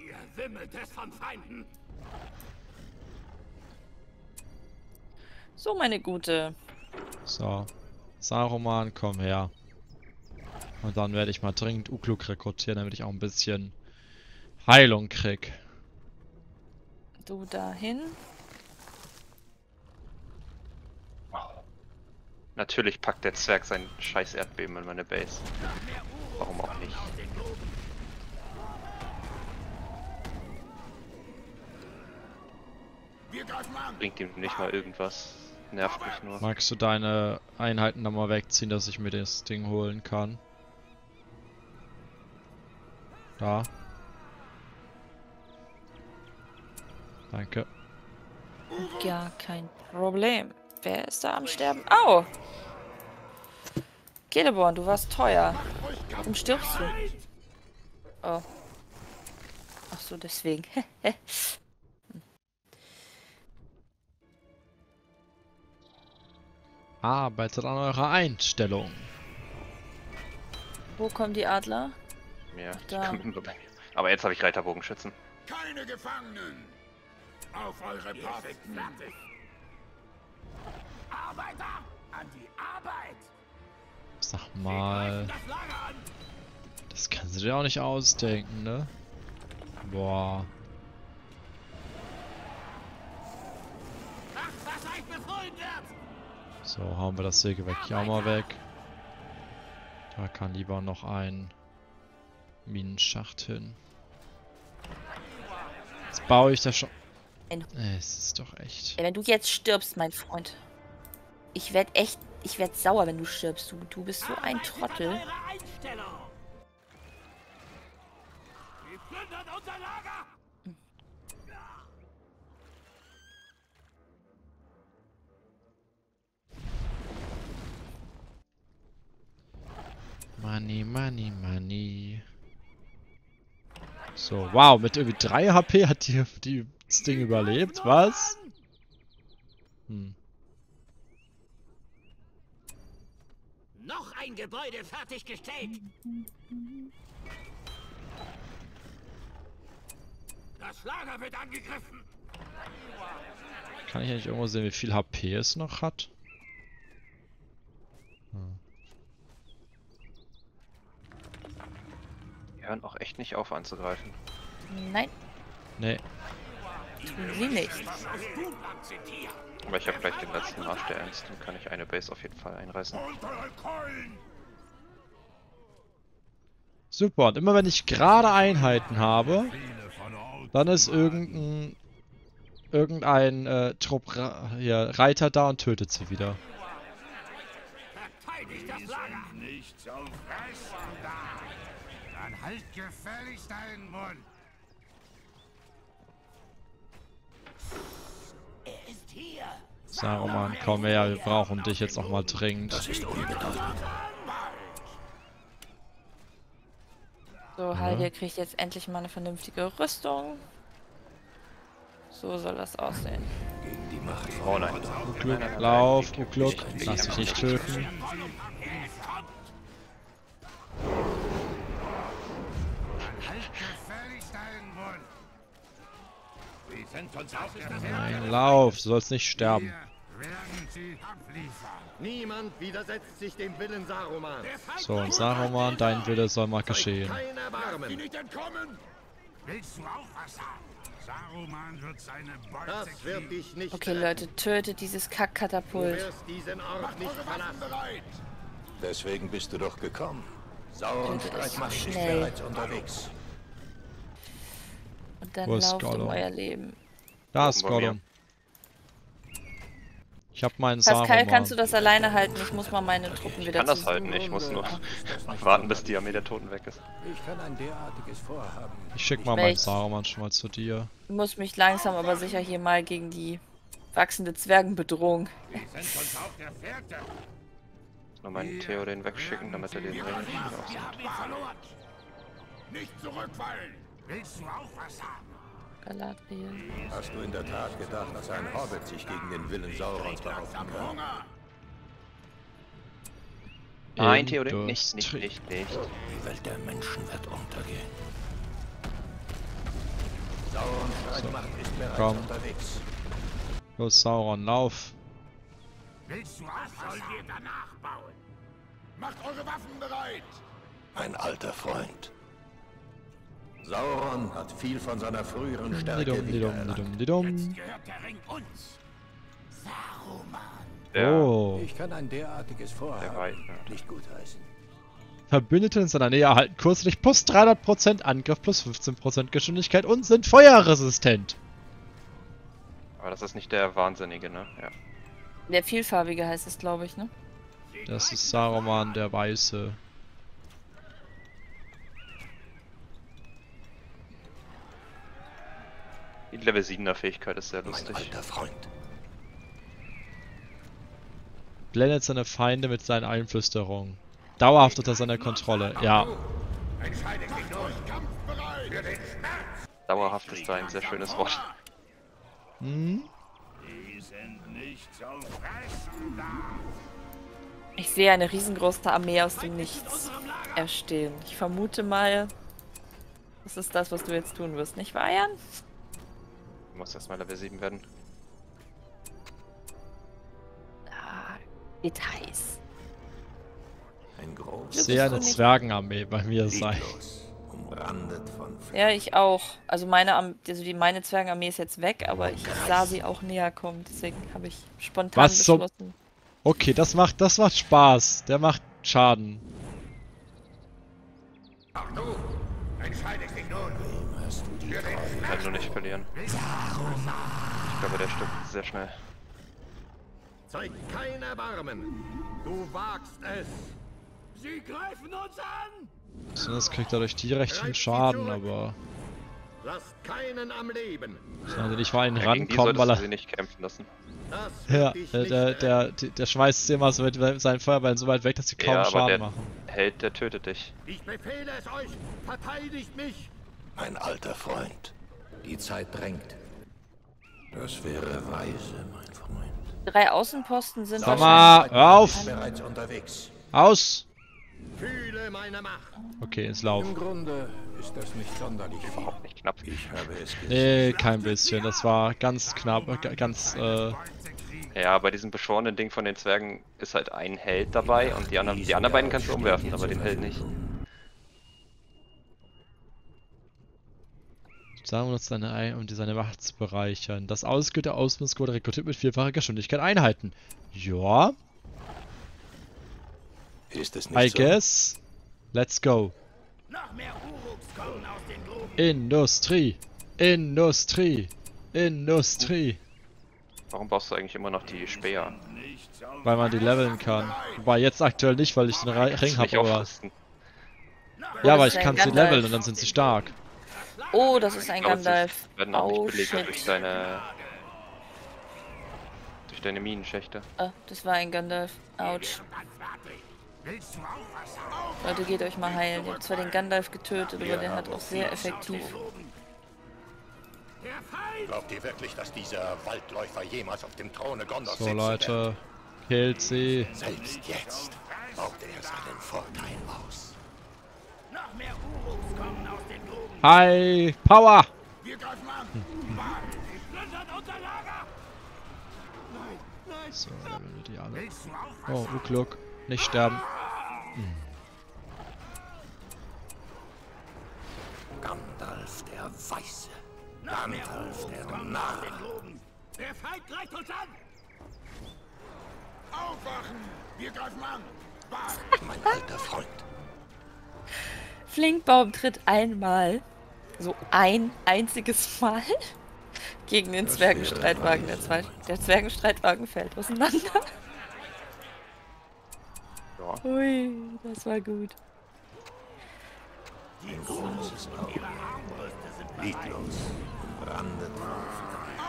Ihr wimmelt es von Feinden. So, meine Gute. So. Saruman, komm her. Und dann werde ich mal dringend Ukluk rekrutieren, damit ich auch ein bisschen Heilung krieg. Du dahin. Natürlich packt der Zwerg sein scheiß Erdbeben in meine Base. Warum auch nicht? Bringt ihm nicht mal irgendwas. Nervt mich nur. Magst du deine Einheiten da mal wegziehen, dass ich mir das Ding holen kann? Da. Danke. Ja, kein Problem. Wer ist da am Sterben? Au! Celeborn, du warst teuer. Warum stirbst du? Oh. Ach so, deswegen. Arbeitet an eurer Einstellung. Wo kommen die Adler? Ja, die da. kommen nur bei mir. Aber jetzt habe ich Reiterbogenschützen. Keine Gefangenen! Auf eure Posten! Arbeiter, die. Sag mal. Das kannst du dir auch nicht ausdenken, ne? Boah. So, hauen wir das Sägewerk hier auch mal weg. Da kann lieber noch ein Minenschacht hin. Jetzt baue ich das schon. Es ist doch echt. Wenn du jetzt stirbst, mein Freund. Ich werd echt. Ich werd sauer, wenn du stirbst. Du, du bist so ein Trottel. Money, money, money. So, wow, mit irgendwie 3 HP hat die, die das Ding überlebt. Was? Hm. Noch ein Gebäude fertiggestellt. Das Lager wird angegriffen. Kann ich eigentlich irgendwo sehen, wie viel HP es noch hat? Hm. Die hören auch echt nicht auf anzugreifen. Nein, Nee. tun sie nicht. Aber ich habe gleich den letzten Marsch der Ernst, dann kann ich eine Base auf jeden Fall einreißen. Super, und immer wenn ich gerade Einheiten habe, dann ist irgendein irgendein äh, Trupp hier, Reiter da und tötet sie wieder. Verteidigt das Lager. Nicht zum Fressen da. Dann halt gefälligst deinen Mund. Saruman, komm her, wir brauchen dich jetzt auch mal dringend. So, Haldir kriegt jetzt endlich mal eine vernünftige Rüstung. So soll das aussehen. Oh nein. Ugluk, lauf, Ugluk, lass dich nicht töten. Halt Nein, lauf, du sollst nicht sterben. Werden sie abliefern. Niemand widersetzt sich dem Willen Saruman. So, und Saruman, dein Wille soll mal geschehen. Kein Erbarmen. nicht entkommen. Willst du auch was sagen? Saruman wird seine Beute Das wird dich nicht Okay, retten. Leute, tötet dieses Kackkatapult. Deswegen bist du doch gekommen. Sauron Streitmacht ist schnell. bereits unterwegs. Und dann Wo lauft um euer Leben. Da ist. Gollum. Ich hab meinen Pascal, kannst du Saruman. das alleine halten? Ich muss mal meine Truppen Ich wieder kann das halten, ich muss nur warten, bis die Armee der Toten weg ist. Ich kann ein derartiges Vorhaben. Ich schick mal meinen? Saruman schon mal zu dir. Ich muss mich langsam aber sicher hier mal gegen die wachsende Zwergenbedrohung. Sie sind uns auf der Fährte. Nur meinen Theo den wegschicken, damit er den Ring nicht wieder. Wir. Nicht zurückfallen. Willst du auch was haben? Galadriel. Hast du in der Tat gedacht, dass ein Hobbit sich gegen den Willen Saurons behaupten kann? Nein, Theo, den nicht, nicht, nicht, nicht. Die Welt der Menschen wird untergehen. Saurons Streitmacht ist bereits komm. unterwegs. Los, Sauron, lauf. Willst du was sollen wir danach bauen? Macht eure Waffen bereit. Ein alter Freund. Sauron hat viel von seiner früheren Stärke Didum, didum, wiedererlangt. didum, didum. Gehört der Ring uns. Der, Oh. Ich kann ein derartiges Vorhaben nicht gutheißen. Verbündete in seiner Nähe erhalten kurzfristig plus 300% Angriff plus 15% Geschwindigkeit und sind feuerresistent. aber das ist nicht der Wahnsinnige, ne? Ja. Der vielfarbige heißt es, glaube ich, ne? Das ist Saruman der Weiße. Die Level 7er Fähigkeit ist sehr Mein lustig. alter Freund. Blendet seine Feinde mit seinen Einflüsterungen. Dauerhaft unter seiner Kontrolle. Ja, Entscheide dich durch. Kampfbereit. Für den Schmerz. Dauerhaft ist da ein sehr schönes Wort. hm? Ich sehe eine riesengroße Armee aus dem Nichts erstehen. Ich vermute mal, das ist das, was du jetzt tun wirst, nicht wahr, Jan? Muss erstmal Level 7 werden. Ah, Details. Ein Ich großes, sehe eine Zwergenarmee bei mir sein. Ja, ich auch. Also meine, Am also die meine Zwergenarmee ist jetzt weg, aber ich sah sie auch näher kommen. Deswegen habe ich spontan Was beschlossen. Okay, das macht, das macht Spaß. Der macht Schaden. Ach du. Entscheide dich nun. Treue? Halt nur nicht verlieren. Ich glaube, der stirbt sehr schnell. Zeig kein Erbarmen. Du wagst es. Sie greifen uns an. Sonst kriegt durch die recht viel Schaden, aber Lasst keinen am Leben. sollte nicht mal ihn Ja, rankommen, weil er. sie nicht kämpfen lassen. Ja, der, der, der, der, schmeißt sie immer so mit seinen Feuerbällen so weit weg, dass sie kaum Ja, aber Schaden der machen. Held, der tötet dich. Ich befehle es euch. Verteidigt mich. Mein alter Freund, die Zeit drängt. Das wäre weise, mein Freund. Drei Außenposten sind Sag mal, hör auf! Bereits unterwegs. Aus! Fühle meine Macht. Okay, ins Lauf. Im Grunde ist das nicht sonderlich. Überhaupt nicht knapp. Ich habe es gesehen. Nee, kein bisschen. Das war ganz knapp, äh, ganz, äh, Ja, bei diesem beschworenen Ding von den Zwergen ist halt ein Held dabei und die anderen, die anderen beiden kannst du umwerfen, aber den Held nicht. Sagen wir uns seine Ei, um die seine Macht zu bereichern. Das ausgeübte Ausbildungscode rekrutiert mit vierfacher Geschwindigkeit Einheiten. Ja, Ist es nicht I so? guess. Let's go. Noch mehr Uruks kommen aus den Gruben. Industrie. Industrie. Industrie. Warum baust du eigentlich immer noch die Speer? Weil man die leveln kann. Wobei jetzt aktuell nicht, weil ich den Ring habe, aber... Ja, aber ich kann sie leveln und dann sind sie stark. Oh, das ist ein sie Gandalf. werden auch Oh, nicht belegt shit. durch deine... durch deine Minenschächte. Ah, das war ein Gandalf. Autsch. Willst du auch was haben? Leute, geht euch mal heilen. Ihr habt zwar den Gandalf getötet, aber der hat auch sehr effektiv. Glaubt ihr wirklich, dass dieser Waldläufer jemals auf dem Throne Gondors So, Leute. Killt sie. Selbst jetzt baut er seinen Vorteil aus. Hi, Power! Wir greifen an. Unser Lager! So, leveln wir die alle. Oh, Ukluk. Nicht sterben. Gandalf der Weiße. Gandalf der Narr. Der Feind greift uns an! Aufwachen. Wir greifen an. Mein alter Freund. Flinkbaum tritt einmal, so ein einziges Mal, gegen den Zwergenstreitwagen. Der, Zwei der Zwergenstreitwagen fällt auseinander. Ja. Ui, das war gut.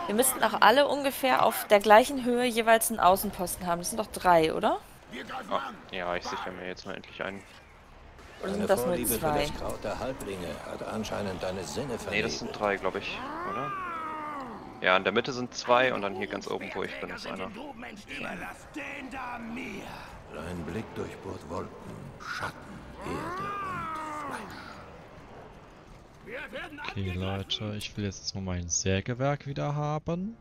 Wir müssten auch alle ungefähr auf der gleichen Höhe jeweils einen Außenposten haben. Das sind doch drei, oder? Ja, ich sichere mir jetzt mal endlich einen. Oder sind das nur Vorliebe für zwei? das Kraut der Halblinge hat anscheinend deine Sinne Nee, das sind drei, glaube ich, oder? Ja, in der Mitte sind zwei und dann hier ganz oben, wo ich bin, ist einer. Dein Blick durchbohrt Wolken, Schatten, Erde und Fleisch. Okay, Leute, ich will jetzt mal mein Sägewerk wieder haben.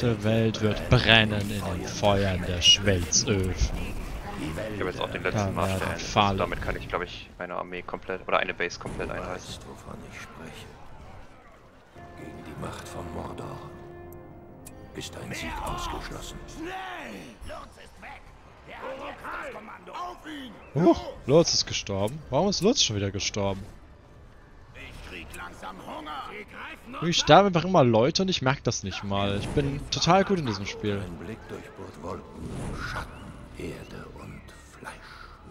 Die Welt wird brennen in den Feuern der Schmelzöfen. Ich habe jetzt auch den letzten Marsch. Falle. Also damit kann ich, glaube ich, eine Armee komplett, oder eine Base komplett einreißen. weißt, wovon ich spreche. Gegen die Macht von Mordor ist ein Sieg ausgeschlossen. Der. Huch, Lutz ist gestorben. Warum ist Lutz schon wieder gestorben? Ich sterben einfach immer Leute und ich merke das nicht mal. Ich bin total gut in diesem Spiel.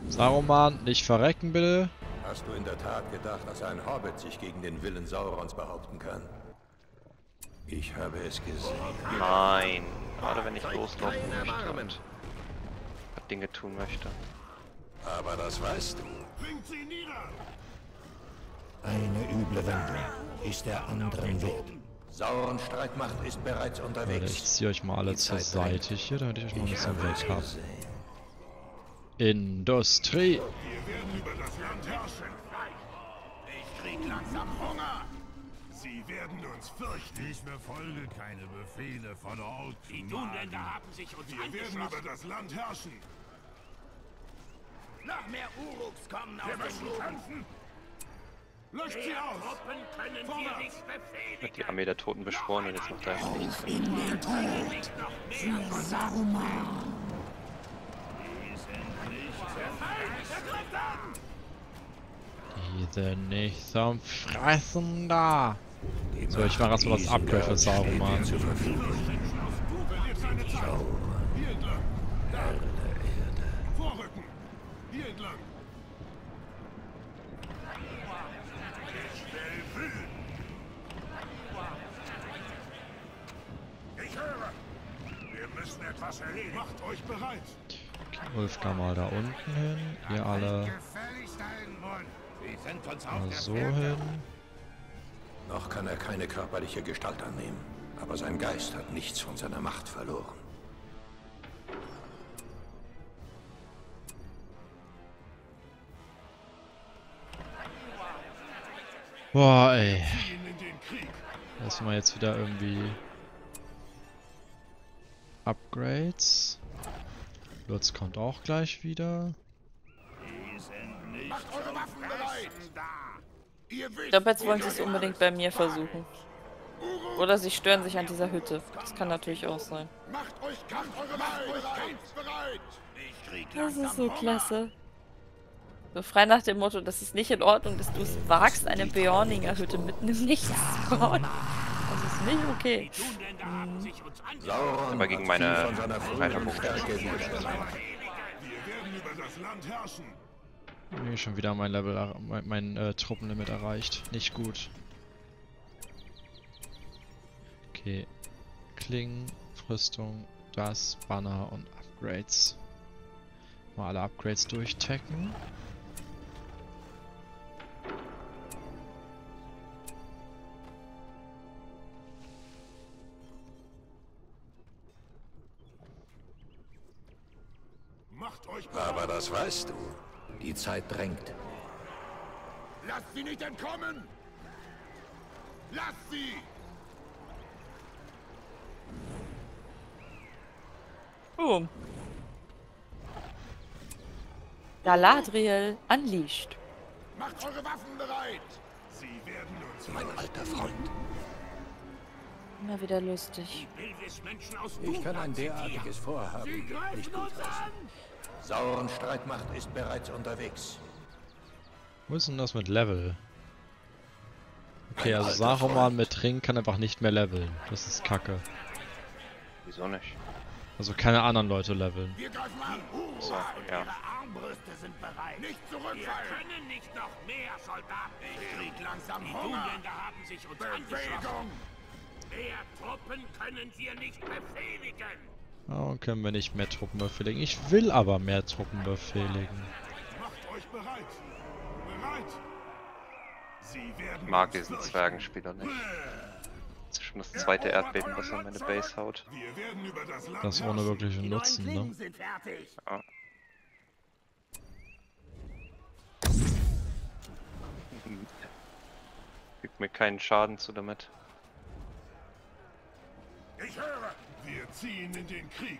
Saruman, nicht verrecken bitte. Hast du in der Tat gedacht, dass ein Hobbit sich gegen den Willen Saurons behaupten kann? Ich habe es gesehen. Nein, gerade wenn ich loslaufen möchte und Dinge tun möchte. Aber das weißt du. Bringt sie nieder. Eine üble Wendung ist der anderen wert. Saurons Streitmacht ist bereits Leute, ich unterwegs. ziehe euch mal alle zur. Seite hier, damit ich euch noch ein Ich bisschen weg habe. Industrie. Wir werden über das Land herrschen. Ich krieg langsam Hunger. Sie werden uns fürchten. Ich befolge keine Befehle von Ort. Die Dunländer haben sich uns Wir werden über das Land herrschen. Noch mehr Uruks kommen Wir aus den müssen Gruben. kämpfen. Löscht sie aus. Vorwärts. Die Armee der Toten beschworen und jetzt macht er einfach nichts. Von Saruman. Die sind nicht zum Fressen da. So, ich mache erstmal das Upgrade für Saruman. Zur Verfügung. Du verlierst eine Zeit. Hier entlang. Da. Vorrücken. Hier entlang. Ich höre. Wir müssen etwas erledigen. Macht euch bereit. Ulf kann mal da unten hin. Ihr alle Mal so hin. Noch kann er keine körperliche Gestalt annehmen, aber sein Geist hat nichts von seiner Macht verloren. Boah, ey. Krieg. Erstmal jetzt wieder irgendwie Upgrades. Lutz kommt auch gleich wieder. Macht eure Waffen bereit. Da. Ihr Ich glaube, jetzt wo wollen sie es unbedingt bei mir versuchen. Oder sie stören sich an dieser Hütte. Das kann natürlich auch sein. Macht euch Kampf, eure Waffen bereit. kampfbereit. Ich krieg Das ist so klasse. So frei nach dem Motto, das ist nicht in Ordnung, dass du es wagst, eine Beorninger Hütte mitten im Nichts zu bauen. Das ist nicht okay. Sauron Aber gegen meine viel von seiner früheren Reiterbuch- Stärke wiedergewonnen. Wir werden über das Land herrschen. Nee, schon wieder mein Level, er- mein, mein äh, Truppenlimit erreicht. Nicht gut. Okay. Klingen, Rüstung, das, Banner und Upgrades. Mal alle Upgrades durchtacken. Aber das weißt du. Die Zeit drängt. Lasst sie nicht entkommen. Lasst sie. Boom. Galadriel unleashed. Macht eure Waffen bereit. Sie werden uns Mein alter Freund. Immer wieder lustig. Ich kann ein derartiges Vorhaben nicht gutheißen. Saurons Streitmacht ist bereits unterwegs. Wo ist denn das mit Level? Okay, also Saruman mit Ring kann einfach nicht mehr leveln. Das ist kacke. Wieso nicht? Also keine anderen Leute leveln. Wir greifen an. So, ja. Armbrüste sind bereit. Nicht zurückfallen. Wir können nicht noch mehr Soldaten. Ich krieg langsam Die Hunger. haben sich uns Bewegung. Mehr Truppen können wir nicht befehligen. Warum können wir nicht mehr Truppen befehligen? Ich will aber mehr Truppen befehligen. Macht euch bereit. Bereit. Sie werden Ich mag diesen. Zwergenspieler nicht. Das ist schon das zweite Erdbeben, das an meine Base haut. Das ohne wirklichen Nutzen, ne? Ja. Fügt mir keinen Schaden zu damit. Ich höre. Wir ziehen in den Krieg.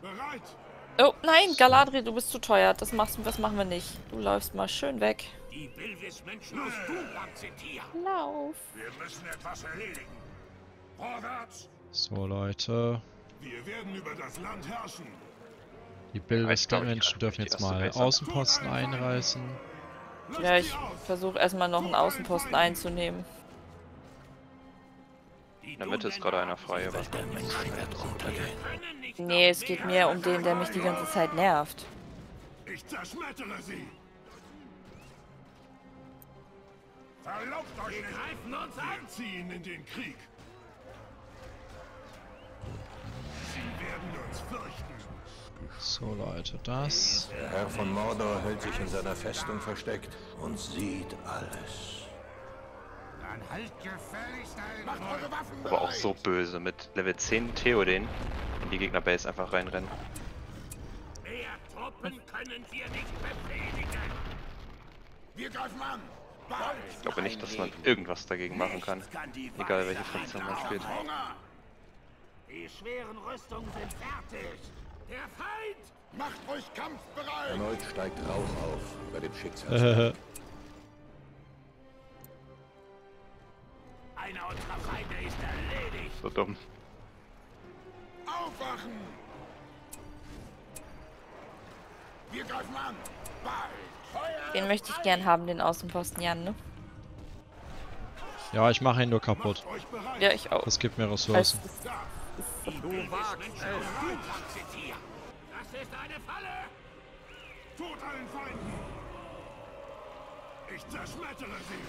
Bereit. Oh nein, Galadriel, du bist zu teuer. Das, machst, das machen wir nicht. Du läufst mal schön weg. Die Dunland sind hier. Lauf. Wir müssen etwas erledigen. Vorwärts. So, Leute. Wir werden über das Land herrschen. Die Bilvis-Menschen kann dürfen jetzt mal. Außenposten einreißen. Ja, ich versuche erstmal noch einen Außenposten einzunehmen. In der Mitte ist gerade einer frei, aber. Nee, es geht mehr um den, der mich die ganze Zeit nervt. Ich zerschmettere sie. Verlauft euch nicht. greifen uns an. Wir ziehen in den Krieg. So, Leute, das. Der Herr von Mordor hält sich in seiner Festung versteckt und sieht alles. Dann halt gefälligst. Macht eure Waffen aber auch so böse mit Level 10 Theoden in die Gegnerbase einfach reinrennen. Mehr Truppen können wir nicht befehligen. Wir greifen an. Ich glaube nicht, dass man irgendwas dagegen machen kann. Egal welche Fraktion man spielt. Die schweren Rüstungen sind fertig. Der Feind. Macht euch kampfbereit. Erneut steigt Rauch auf über dem Schicksal. Äh, Einer unserer Feinde ist erledigt. So dumm. Aufwachen. Wir greifen an. Bald. Den möchte ich gern haben, den Außenposten, Jan, ne? ja, ich mache ihn nur kaputt. Ja, ich auch. Das gibt mir Ressourcen. Da. Du wagst es. sind hier. Das ist eine Falle. Tod allen Feinden. Ich zerschmettere sie.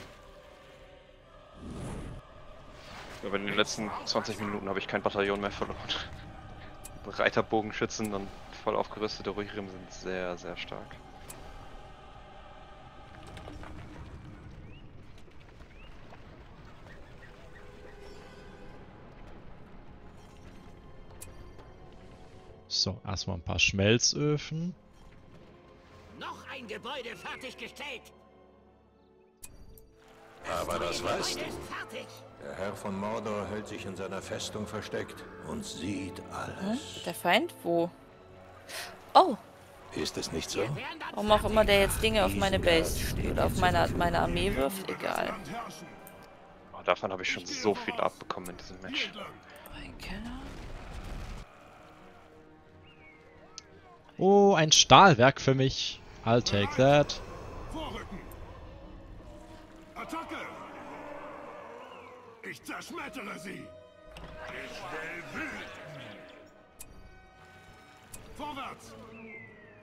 Aber in den letzten 20 Minuten habe ich kein Bataillon mehr verloren. Reiterbogenschützen und voll aufgerüstete Ruhigrim sind sehr, sehr stark. So, erstmal ein paar Schmelzöfen. Noch ein Gebäude fertiggestellt. Aber das weißt du. Der Herr von Mordor hält sich in seiner Festung versteckt und sieht Hm? alles. Der Feind? Wo? Oh, Ist es nicht so? Warum auch immer der jetzt Dinge auf meine Base oder auf meine, meine Armee wirft. Egal. Oh, davon habe ich schon so viel abbekommen in diesem Match. Ein Keller. Oh, ein Stahlwerk für mich. I'll take that. Vorrücken! Attacke! Ich zerschmettere sie! Ich will wüten! Vorwärts!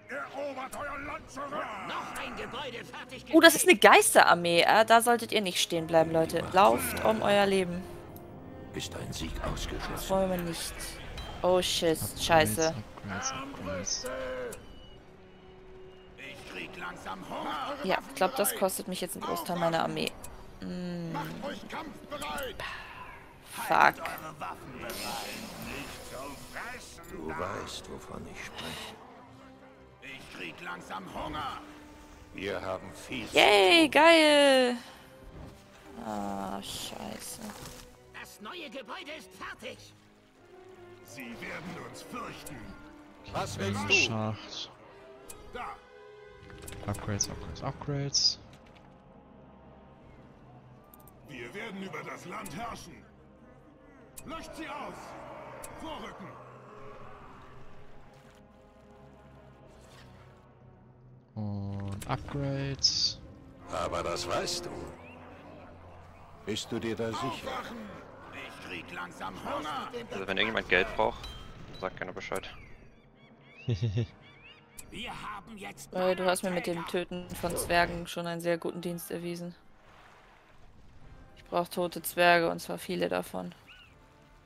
Erobert euer Land zurück! noch ein Gebäude fertiggestellt. Oh, das ist eine Geisterarmee. Äh, da solltet ihr nicht stehen bleiben, Leute. Lauft um euer Leben. Ist ein Sieg Das ausgeschlossen? wollen wir nicht. Oh shit, scheiße. Ja, ich glaube, das kostet mich jetzt einen Großteil meiner Armee. Macht euch kampfbereit! Fuck. Du weißt, wovon ich spreche. Ich krieg langsam Hunger! Wir haben viel Yay, geil. Ah, scheiße. Das neue Gebäude ist fertig. Sie werden uns fürchten! Was willst du? Schacht. Da! Upgrades, upgrades, upgrades. Wir werden über das Land herrschen! Löscht sie aus! Vorrücken! Und Upgrades. Aber das weißt du. Bist du dir da sicher? Aufwachen! Ich krieg langsam Hunger! Also wenn irgendjemand Geld braucht, sagt gerne Bescheid. Wir haben jetzt Äh, du hast mir mit dem Töten von Zwergen schon einen sehr guten Dienst erwiesen. Ich brauche tote Zwerge und zwar viele davon.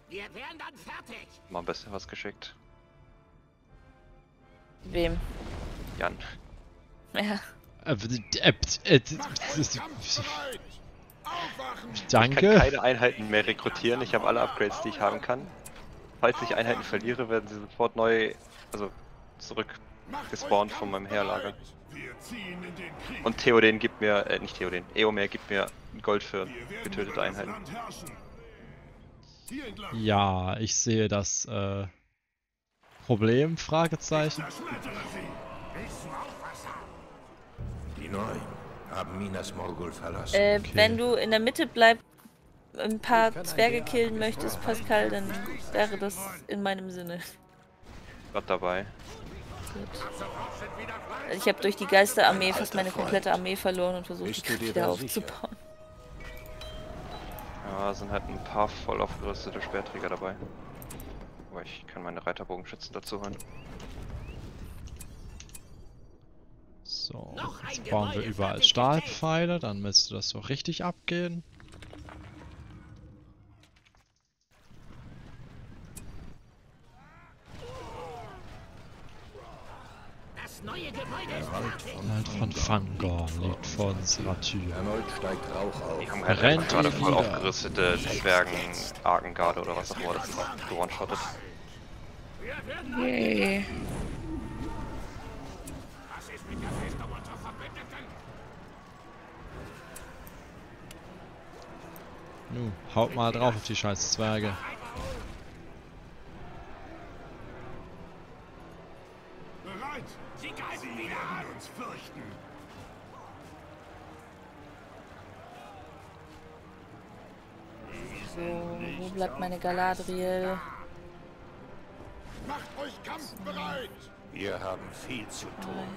Wir wären dann fertig. Mal ein bisschen was geschickt. Wem? Jan. Ja. Äh, äh, äh! Ich kann Danke. keine Einheiten mehr rekrutieren. Ich habe alle Upgrades, die ich haben kann. Falls ich Einheiten verliere, werden sie sofort neu, also zurück Macht gespawnt euch von meinem Krieg! Und Theoden gibt mir, äh, nicht Theoden, Eomer gibt mir Gold für getötete Einheiten. Ja, ich sehe das äh, Problem, Fragezeichen. Die Neuen haben Minas Morgul verlassen. Äh, Okay. wenn du in der Mitte bleibst, ein paar Zwerge killen möchtest, Pascal, dann wäre das in meinem Sinne. Gerade dabei. Gut. Ich habe durch die Geisterarmee fast meine komplette Armee verloren und versucht, die wieder aufzubauen. Ja, sind halt ein paar voll aufgerüstete Speerträger dabei. Aber ich kann meine Reiterbogenschützen dazu holen. So, jetzt bauen wir überall. Stahlpfeile, dann müsste das doch richtig abgehen. Halt von Fangor liegt vor unserer Tür. Erneut steigt Rauch auf. Die haben halt Rennt gerade voll aufgerüstete Zwergen, Arkengarde oder was auch immer das ist, gewone-shottet. Yay. Nu, haut mal drauf auf die scheiß Zwerge. So, wo bleibt meine Galadriel? Macht euch kampfbereit! Wir haben viel zu tun.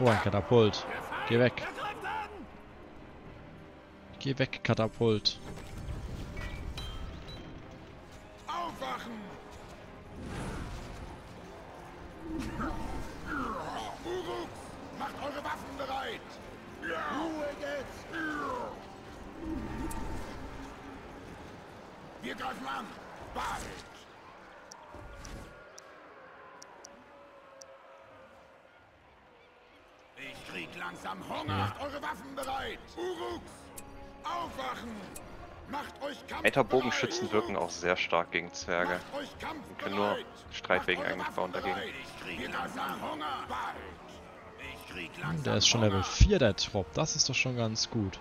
Oh, ein Katapult. Geh weg. Geh weg, Katapult. Aufwachen! Uruk! Macht eure Waffen bereit! Ruhe jetzt! Wir greifen an! Bald! Ich krieg langsam Hunger! Macht eure Waffen bereit! Uruks! Aufwachen! Macht euch Kampf Ätherbogenschützen wirken auch sehr stark gegen Zwerge. Sie können nur Streitwegen eigentlich bauen dagegen. Der hm, ist schon Level 4, der Trop. Das ist doch schon ganz gut.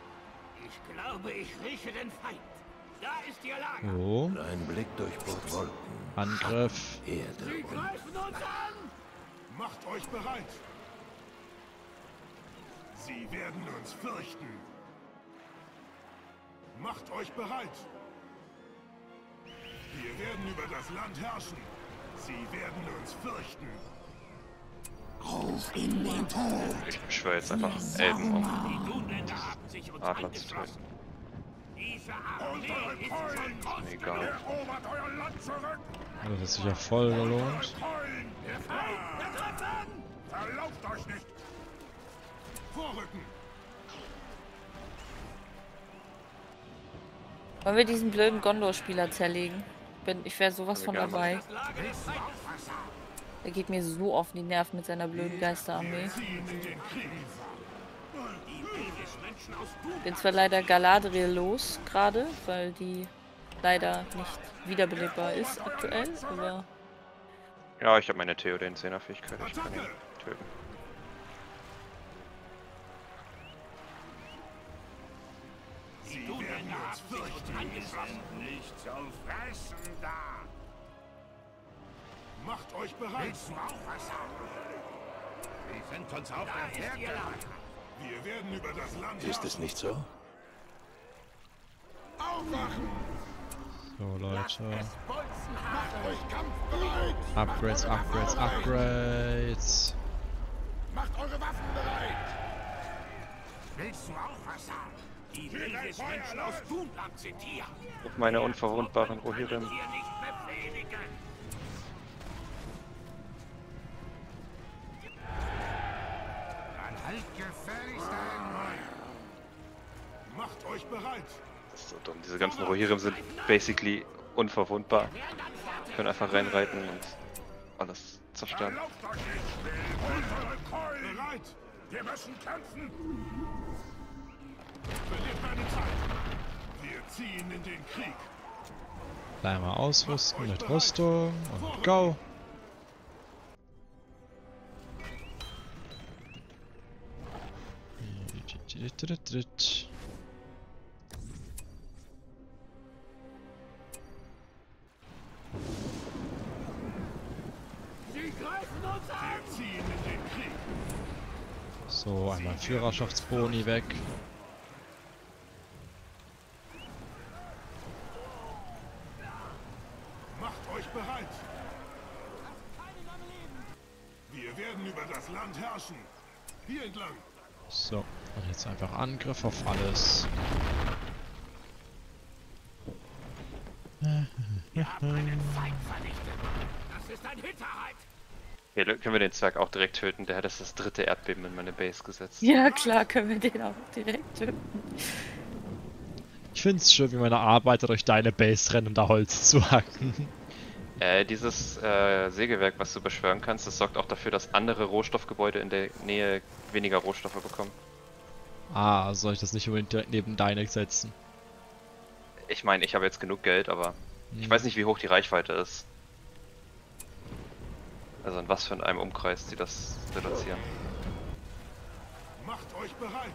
Ich glaube, ich rieche den Feind. So, Dein Blick durchbohrt Wolken, Angriff. Erde Sie und greifen uns an! Macht euch bereit. Sie werden uns fürchten. Macht euch bereit. Wir werden über das Land herrschen. Sie werden uns fürchten. Auf in den Tod. Ich beschwöre jetzt einfach Elben, um Die Dunländer haben sich uns Adler zu töten. Diese Armee ist schon Ist egal. Erobert euer Land zurück. Das hat sich ja voll gelohnt. Verlauft euch nicht. Vorrücken. Wollen wir diesen blöden Gondor-Spieler zerlegen? Bin, ich wäre sowas von dabei. Der geht mir so auf die Nerven mit seiner blöden Geisterarmee. Ziehen in den Krieg. Bin zwar leider Galadriel los gerade, weil die leider nicht wiederbelebbar ist aktuell, aber Ja, ich habe meine Theoden 10er Fähigkeit. Ich kann ihn töten. Sie werden uns fürchten. Nicht zum Fressen da. Macht euch bereit. Willst du auch was haben? Sie sind uns auf der Fährte. Wir werden über das Land Ist es nicht so? aufwachen. So, Leute. Macht euch kampfbereit. Upgrades, Upgrades, Upgrades. Macht eure Waffen bereit. Willst du auch was haben? Die Menschen aus Dunland sind hier. Auf meine unverwundbaren Rohirrim. Nicht gefälligst. Macht euch bereit. Das ist so dumm. Diese ganzen Rohirrim sind basically unverwundbar. Können einfach reinreiten und alles zerstören. Wir müssen kämpfen. Verliert keine Zeit. Wir ziehen in den Krieg. Gleich mal ausrüsten mit Rüstung und go. So, einmal Führerschaftsboni weg. Macht euch bereit. Wir werden über das Land herrschen. Hier entlang. So, und jetzt einfach Angriff auf alles. Das ist ein Hinterhalt! Okay, können wir den Zwerg auch direkt töten? Der hat jetzt das dritte Erdbeben in meine Base gesetzt. ja klar können wir den auch direkt töten. Ich find's schön, wie meine Arbeiter durch deine Base rennen, um da Holz zu hacken. Äh, dieses äh, Sägewerk, was du beschwören kannst, das sorgt auch dafür, dass andere Rohstoffgebäude in der Nähe weniger Rohstoffe bekommen. Ah, soll ich das nicht unbedingt direkt neben deine setzen? Ich meine, ich habe jetzt genug Geld, aber ich Hm. weiß nicht, wie hoch die Reichweite ist. Also in was für einem Umkreis die das reduzieren. Macht euch bereit.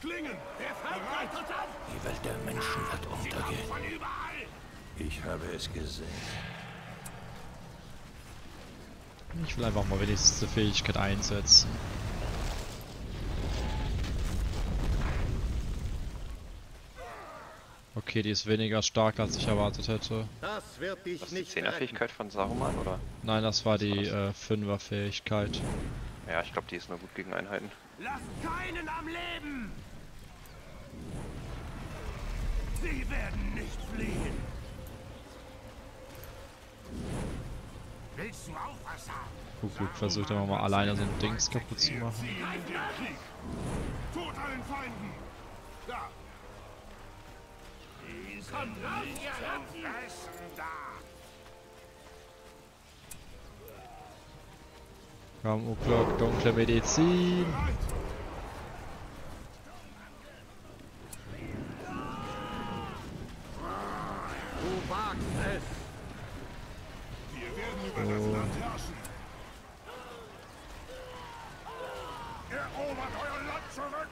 Klingen. Der Feind an! Die Welt der Menschen wird untergehen. Von überall! Ich habe es gesehen. Ich will einfach mal wenigstens die Fähigkeit einsetzen. Okay, die ist weniger stark, als ich erwartet hätte. Das wird dich Das ist die nicht retten. Zehnerfähigkeit von Saruman, oder? Nein, das war die äh, Fünfer-Fähigkeit. Ja, ich glaube, die ist nur gut gegen Einheiten. Lasst keinen am Leben! Sie werden nicht fliehen! Willst du auch was haben? Kuckuck versucht immer mal alleine so ein Dings kaputt zu machen. Tod allen Feinden. Da. Kommt raus, ihr Ratten! Fressen da. Komm, Uklok, dunkle Medizin. Du wagst es! Wir werden über das Land herrschen! Erobert euer Land zurück!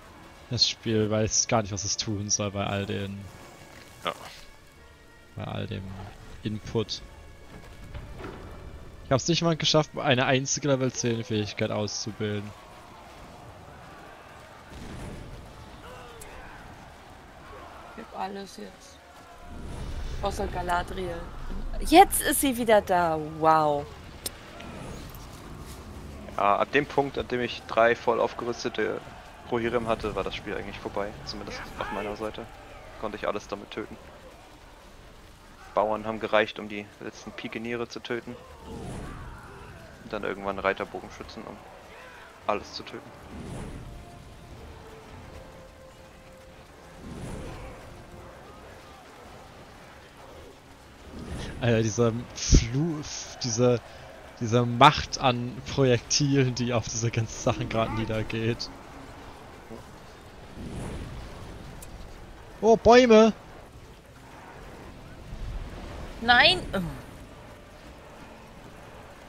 Das Spiel weiß gar nicht, was es tun soll bei all den. Bei all dem Input. Ich hab's nicht mal geschafft, eine einzige Level 10 Fähigkeit auszubilden. Ich hab alles jetzt. Außer Galadriel. Jetzt ist sie wieder da. Wow. Ja, ab dem Punkt, an dem ich drei voll aufgerüstete Rohirrim hatte, war das Spiel eigentlich vorbei. Zumindest auf meiner Seite. Konnte ich alles damit töten. Bauern haben gereicht, um die letzten Pikeniere zu töten. Und dann irgendwann Reiterbogenschützen, um alles zu töten. Alter, dieser Flu, diese, diese Macht an Projektilen, die auf diese ganzen Sachen gerade niedergeht. Oh, Bäume! Nein! Oh.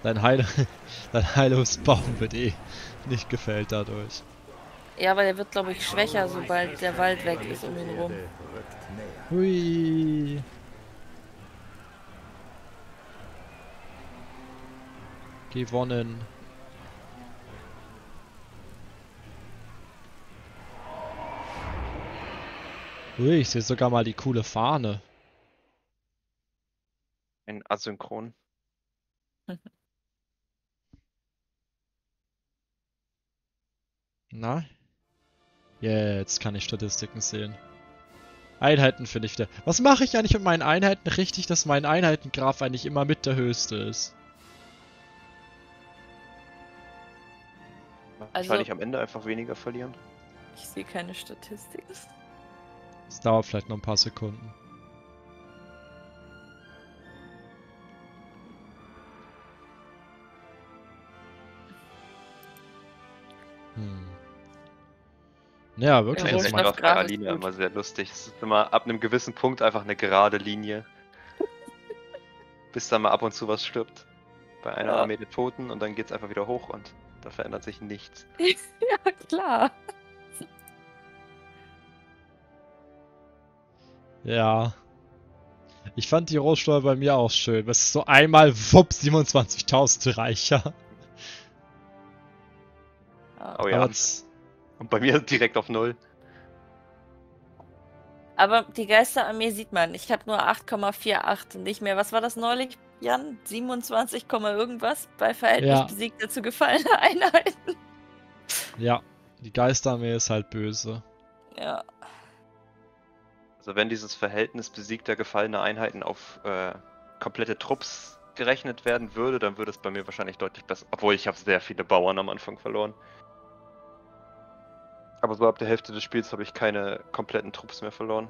Dein, Heil Dein Heilungsbaum wird eh nicht gefällt dadurch. Ja, aber der wird, glaube ich, schwächer, sobald der Wald weg ist um ihn rum. Hui. Gewonnen. Ui, ich sehe sogar mal die coole Fahne. Ein Asynchron. Na? Jetzt kann ich Statistiken sehen. Einheiten finde ich wieder. Was mache ich eigentlich mit meinen Einheiten richtig, dass mein Einheitengraph eigentlich immer mit der höchste ist? Also- Wahrscheinlich am Ende einfach weniger verlieren. Ich sehe keine Statistik. Es dauert vielleicht noch ein paar Sekunden. Hm. Ja, wirklich. Ja, Das immer das auf ist Linie immer sehr lustig. Es ist immer ab einem gewissen Punkt einfach eine gerade Linie. Bis dann mal ab und zu was stirbt. Bei einer Ja. Armee der Toten und dann geht's einfach wieder hoch und da verändert sich nichts. ja, klar. Ja. Ich fand die Rohsteuer bei mir auch schön. Es ist so einmal, wupp, 27.000 reicher. Oh ja. Und bei mir direkt auf Null. Aber die Geisterarmee sieht man. Ich habe nur 8,48. Nicht mehr. Was war das neulich, Jan? 27, Komma irgendwas bei Verhältnis Ja. besiegter zu gefallener Einheiten. ja, die Geisterarmee ist halt böse. Ja. Also wenn dieses Verhältnis besiegter gefallener Einheiten auf äh, komplette Trupps gerechnet werden würde, dann würde es bei mir wahrscheinlich deutlich besser. Obwohl ich habe sehr viele Bauern am Anfang verloren. Aber so ab der Hälfte des Spiels habe ich keine kompletten Trupps mehr verloren.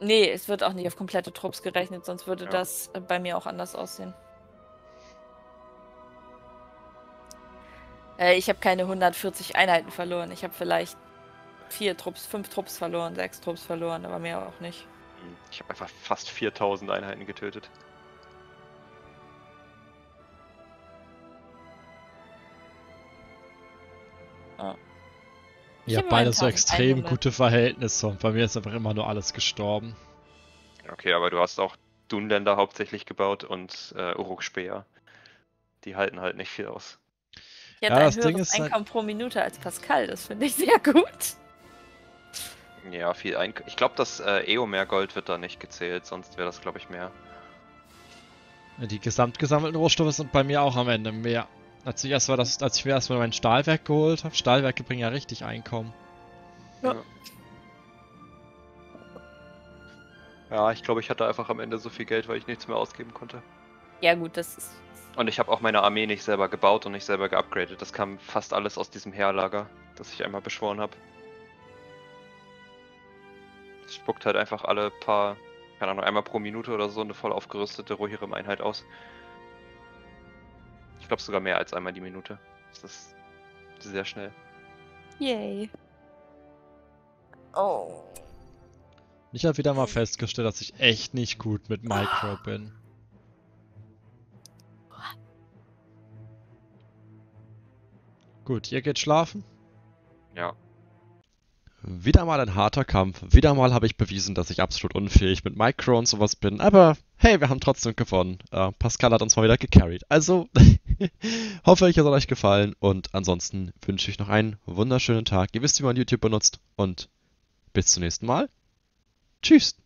Nee, es wird auch nicht auf komplette Trupps gerechnet, sonst würde Ja. das äh, bei mir auch anders aussehen. Äh, ich habe keine 140 Einheiten verloren. Ich habe vielleicht vier Trupps, fünf Trupps verloren, sechs Trupps verloren, aber mehr auch nicht. Ich habe einfach fast 4000 Einheiten getötet. Ich habt beide so 1100. extrem gute Verhältnisse und bei mir ist einfach immer nur alles gestorben. Okay, aber du hast auch Dunländer hauptsächlich gebaut und äh, Uruk-Speer. Die halten halt nicht viel aus. Ich Ja, das ein Ding höheres ist halt- Einkommen pro Minute als Pascal, das finde ich sehr gut. Ja, viel ein. Ich glaube, das äh, Eomer-Gold wird da nicht gezählt, sonst wäre das, glaube ich, mehr. Die gesamt gesammelten Rohstoffe sind bei mir auch am Ende mehr. Als ich, erst mal das, als ich mir erstmal mein Stahlwerk geholt habe, Stahlwerke bringen ja richtig Einkommen. Ja, ich glaube, ich hatte einfach am Ende so viel Geld, weil ich nichts mehr ausgeben konnte. Ja gut, das ist... Und ich habe auch meine Armee nicht selber gebaut und nicht selber geupgradet. Das kam fast alles aus diesem Heerlager, das ich einmal beschworen habe. Es spuckt halt einfach alle paar, keine Ahnung, einmal pro Minute oder so eine voll aufgerüstete Rohirrim-Einheit aus. Ich glaube sogar mehr als einmal die Minute. Das ist sehr schnell. Yay. Oh. Ich habe wieder mal festgestellt, dass ich echt nicht gut mit Micro bin. Gut, ihr geht schlafen. Ja. Wieder mal ein harter Kampf. Wieder mal habe ich bewiesen, dass ich absolut unfähig mit Micro und sowas bin. Aber hey, wir haben trotzdem gewonnen. Äh, Pascal hat uns mal wieder gecarried. Also, hoffe ich, hat euch gefallen. Und ansonsten wünsche ich noch einen wunderschönen Tag. Ihr wisst, wie man YouTube benutzt. Und bis zum nächsten Mal. Tschüss.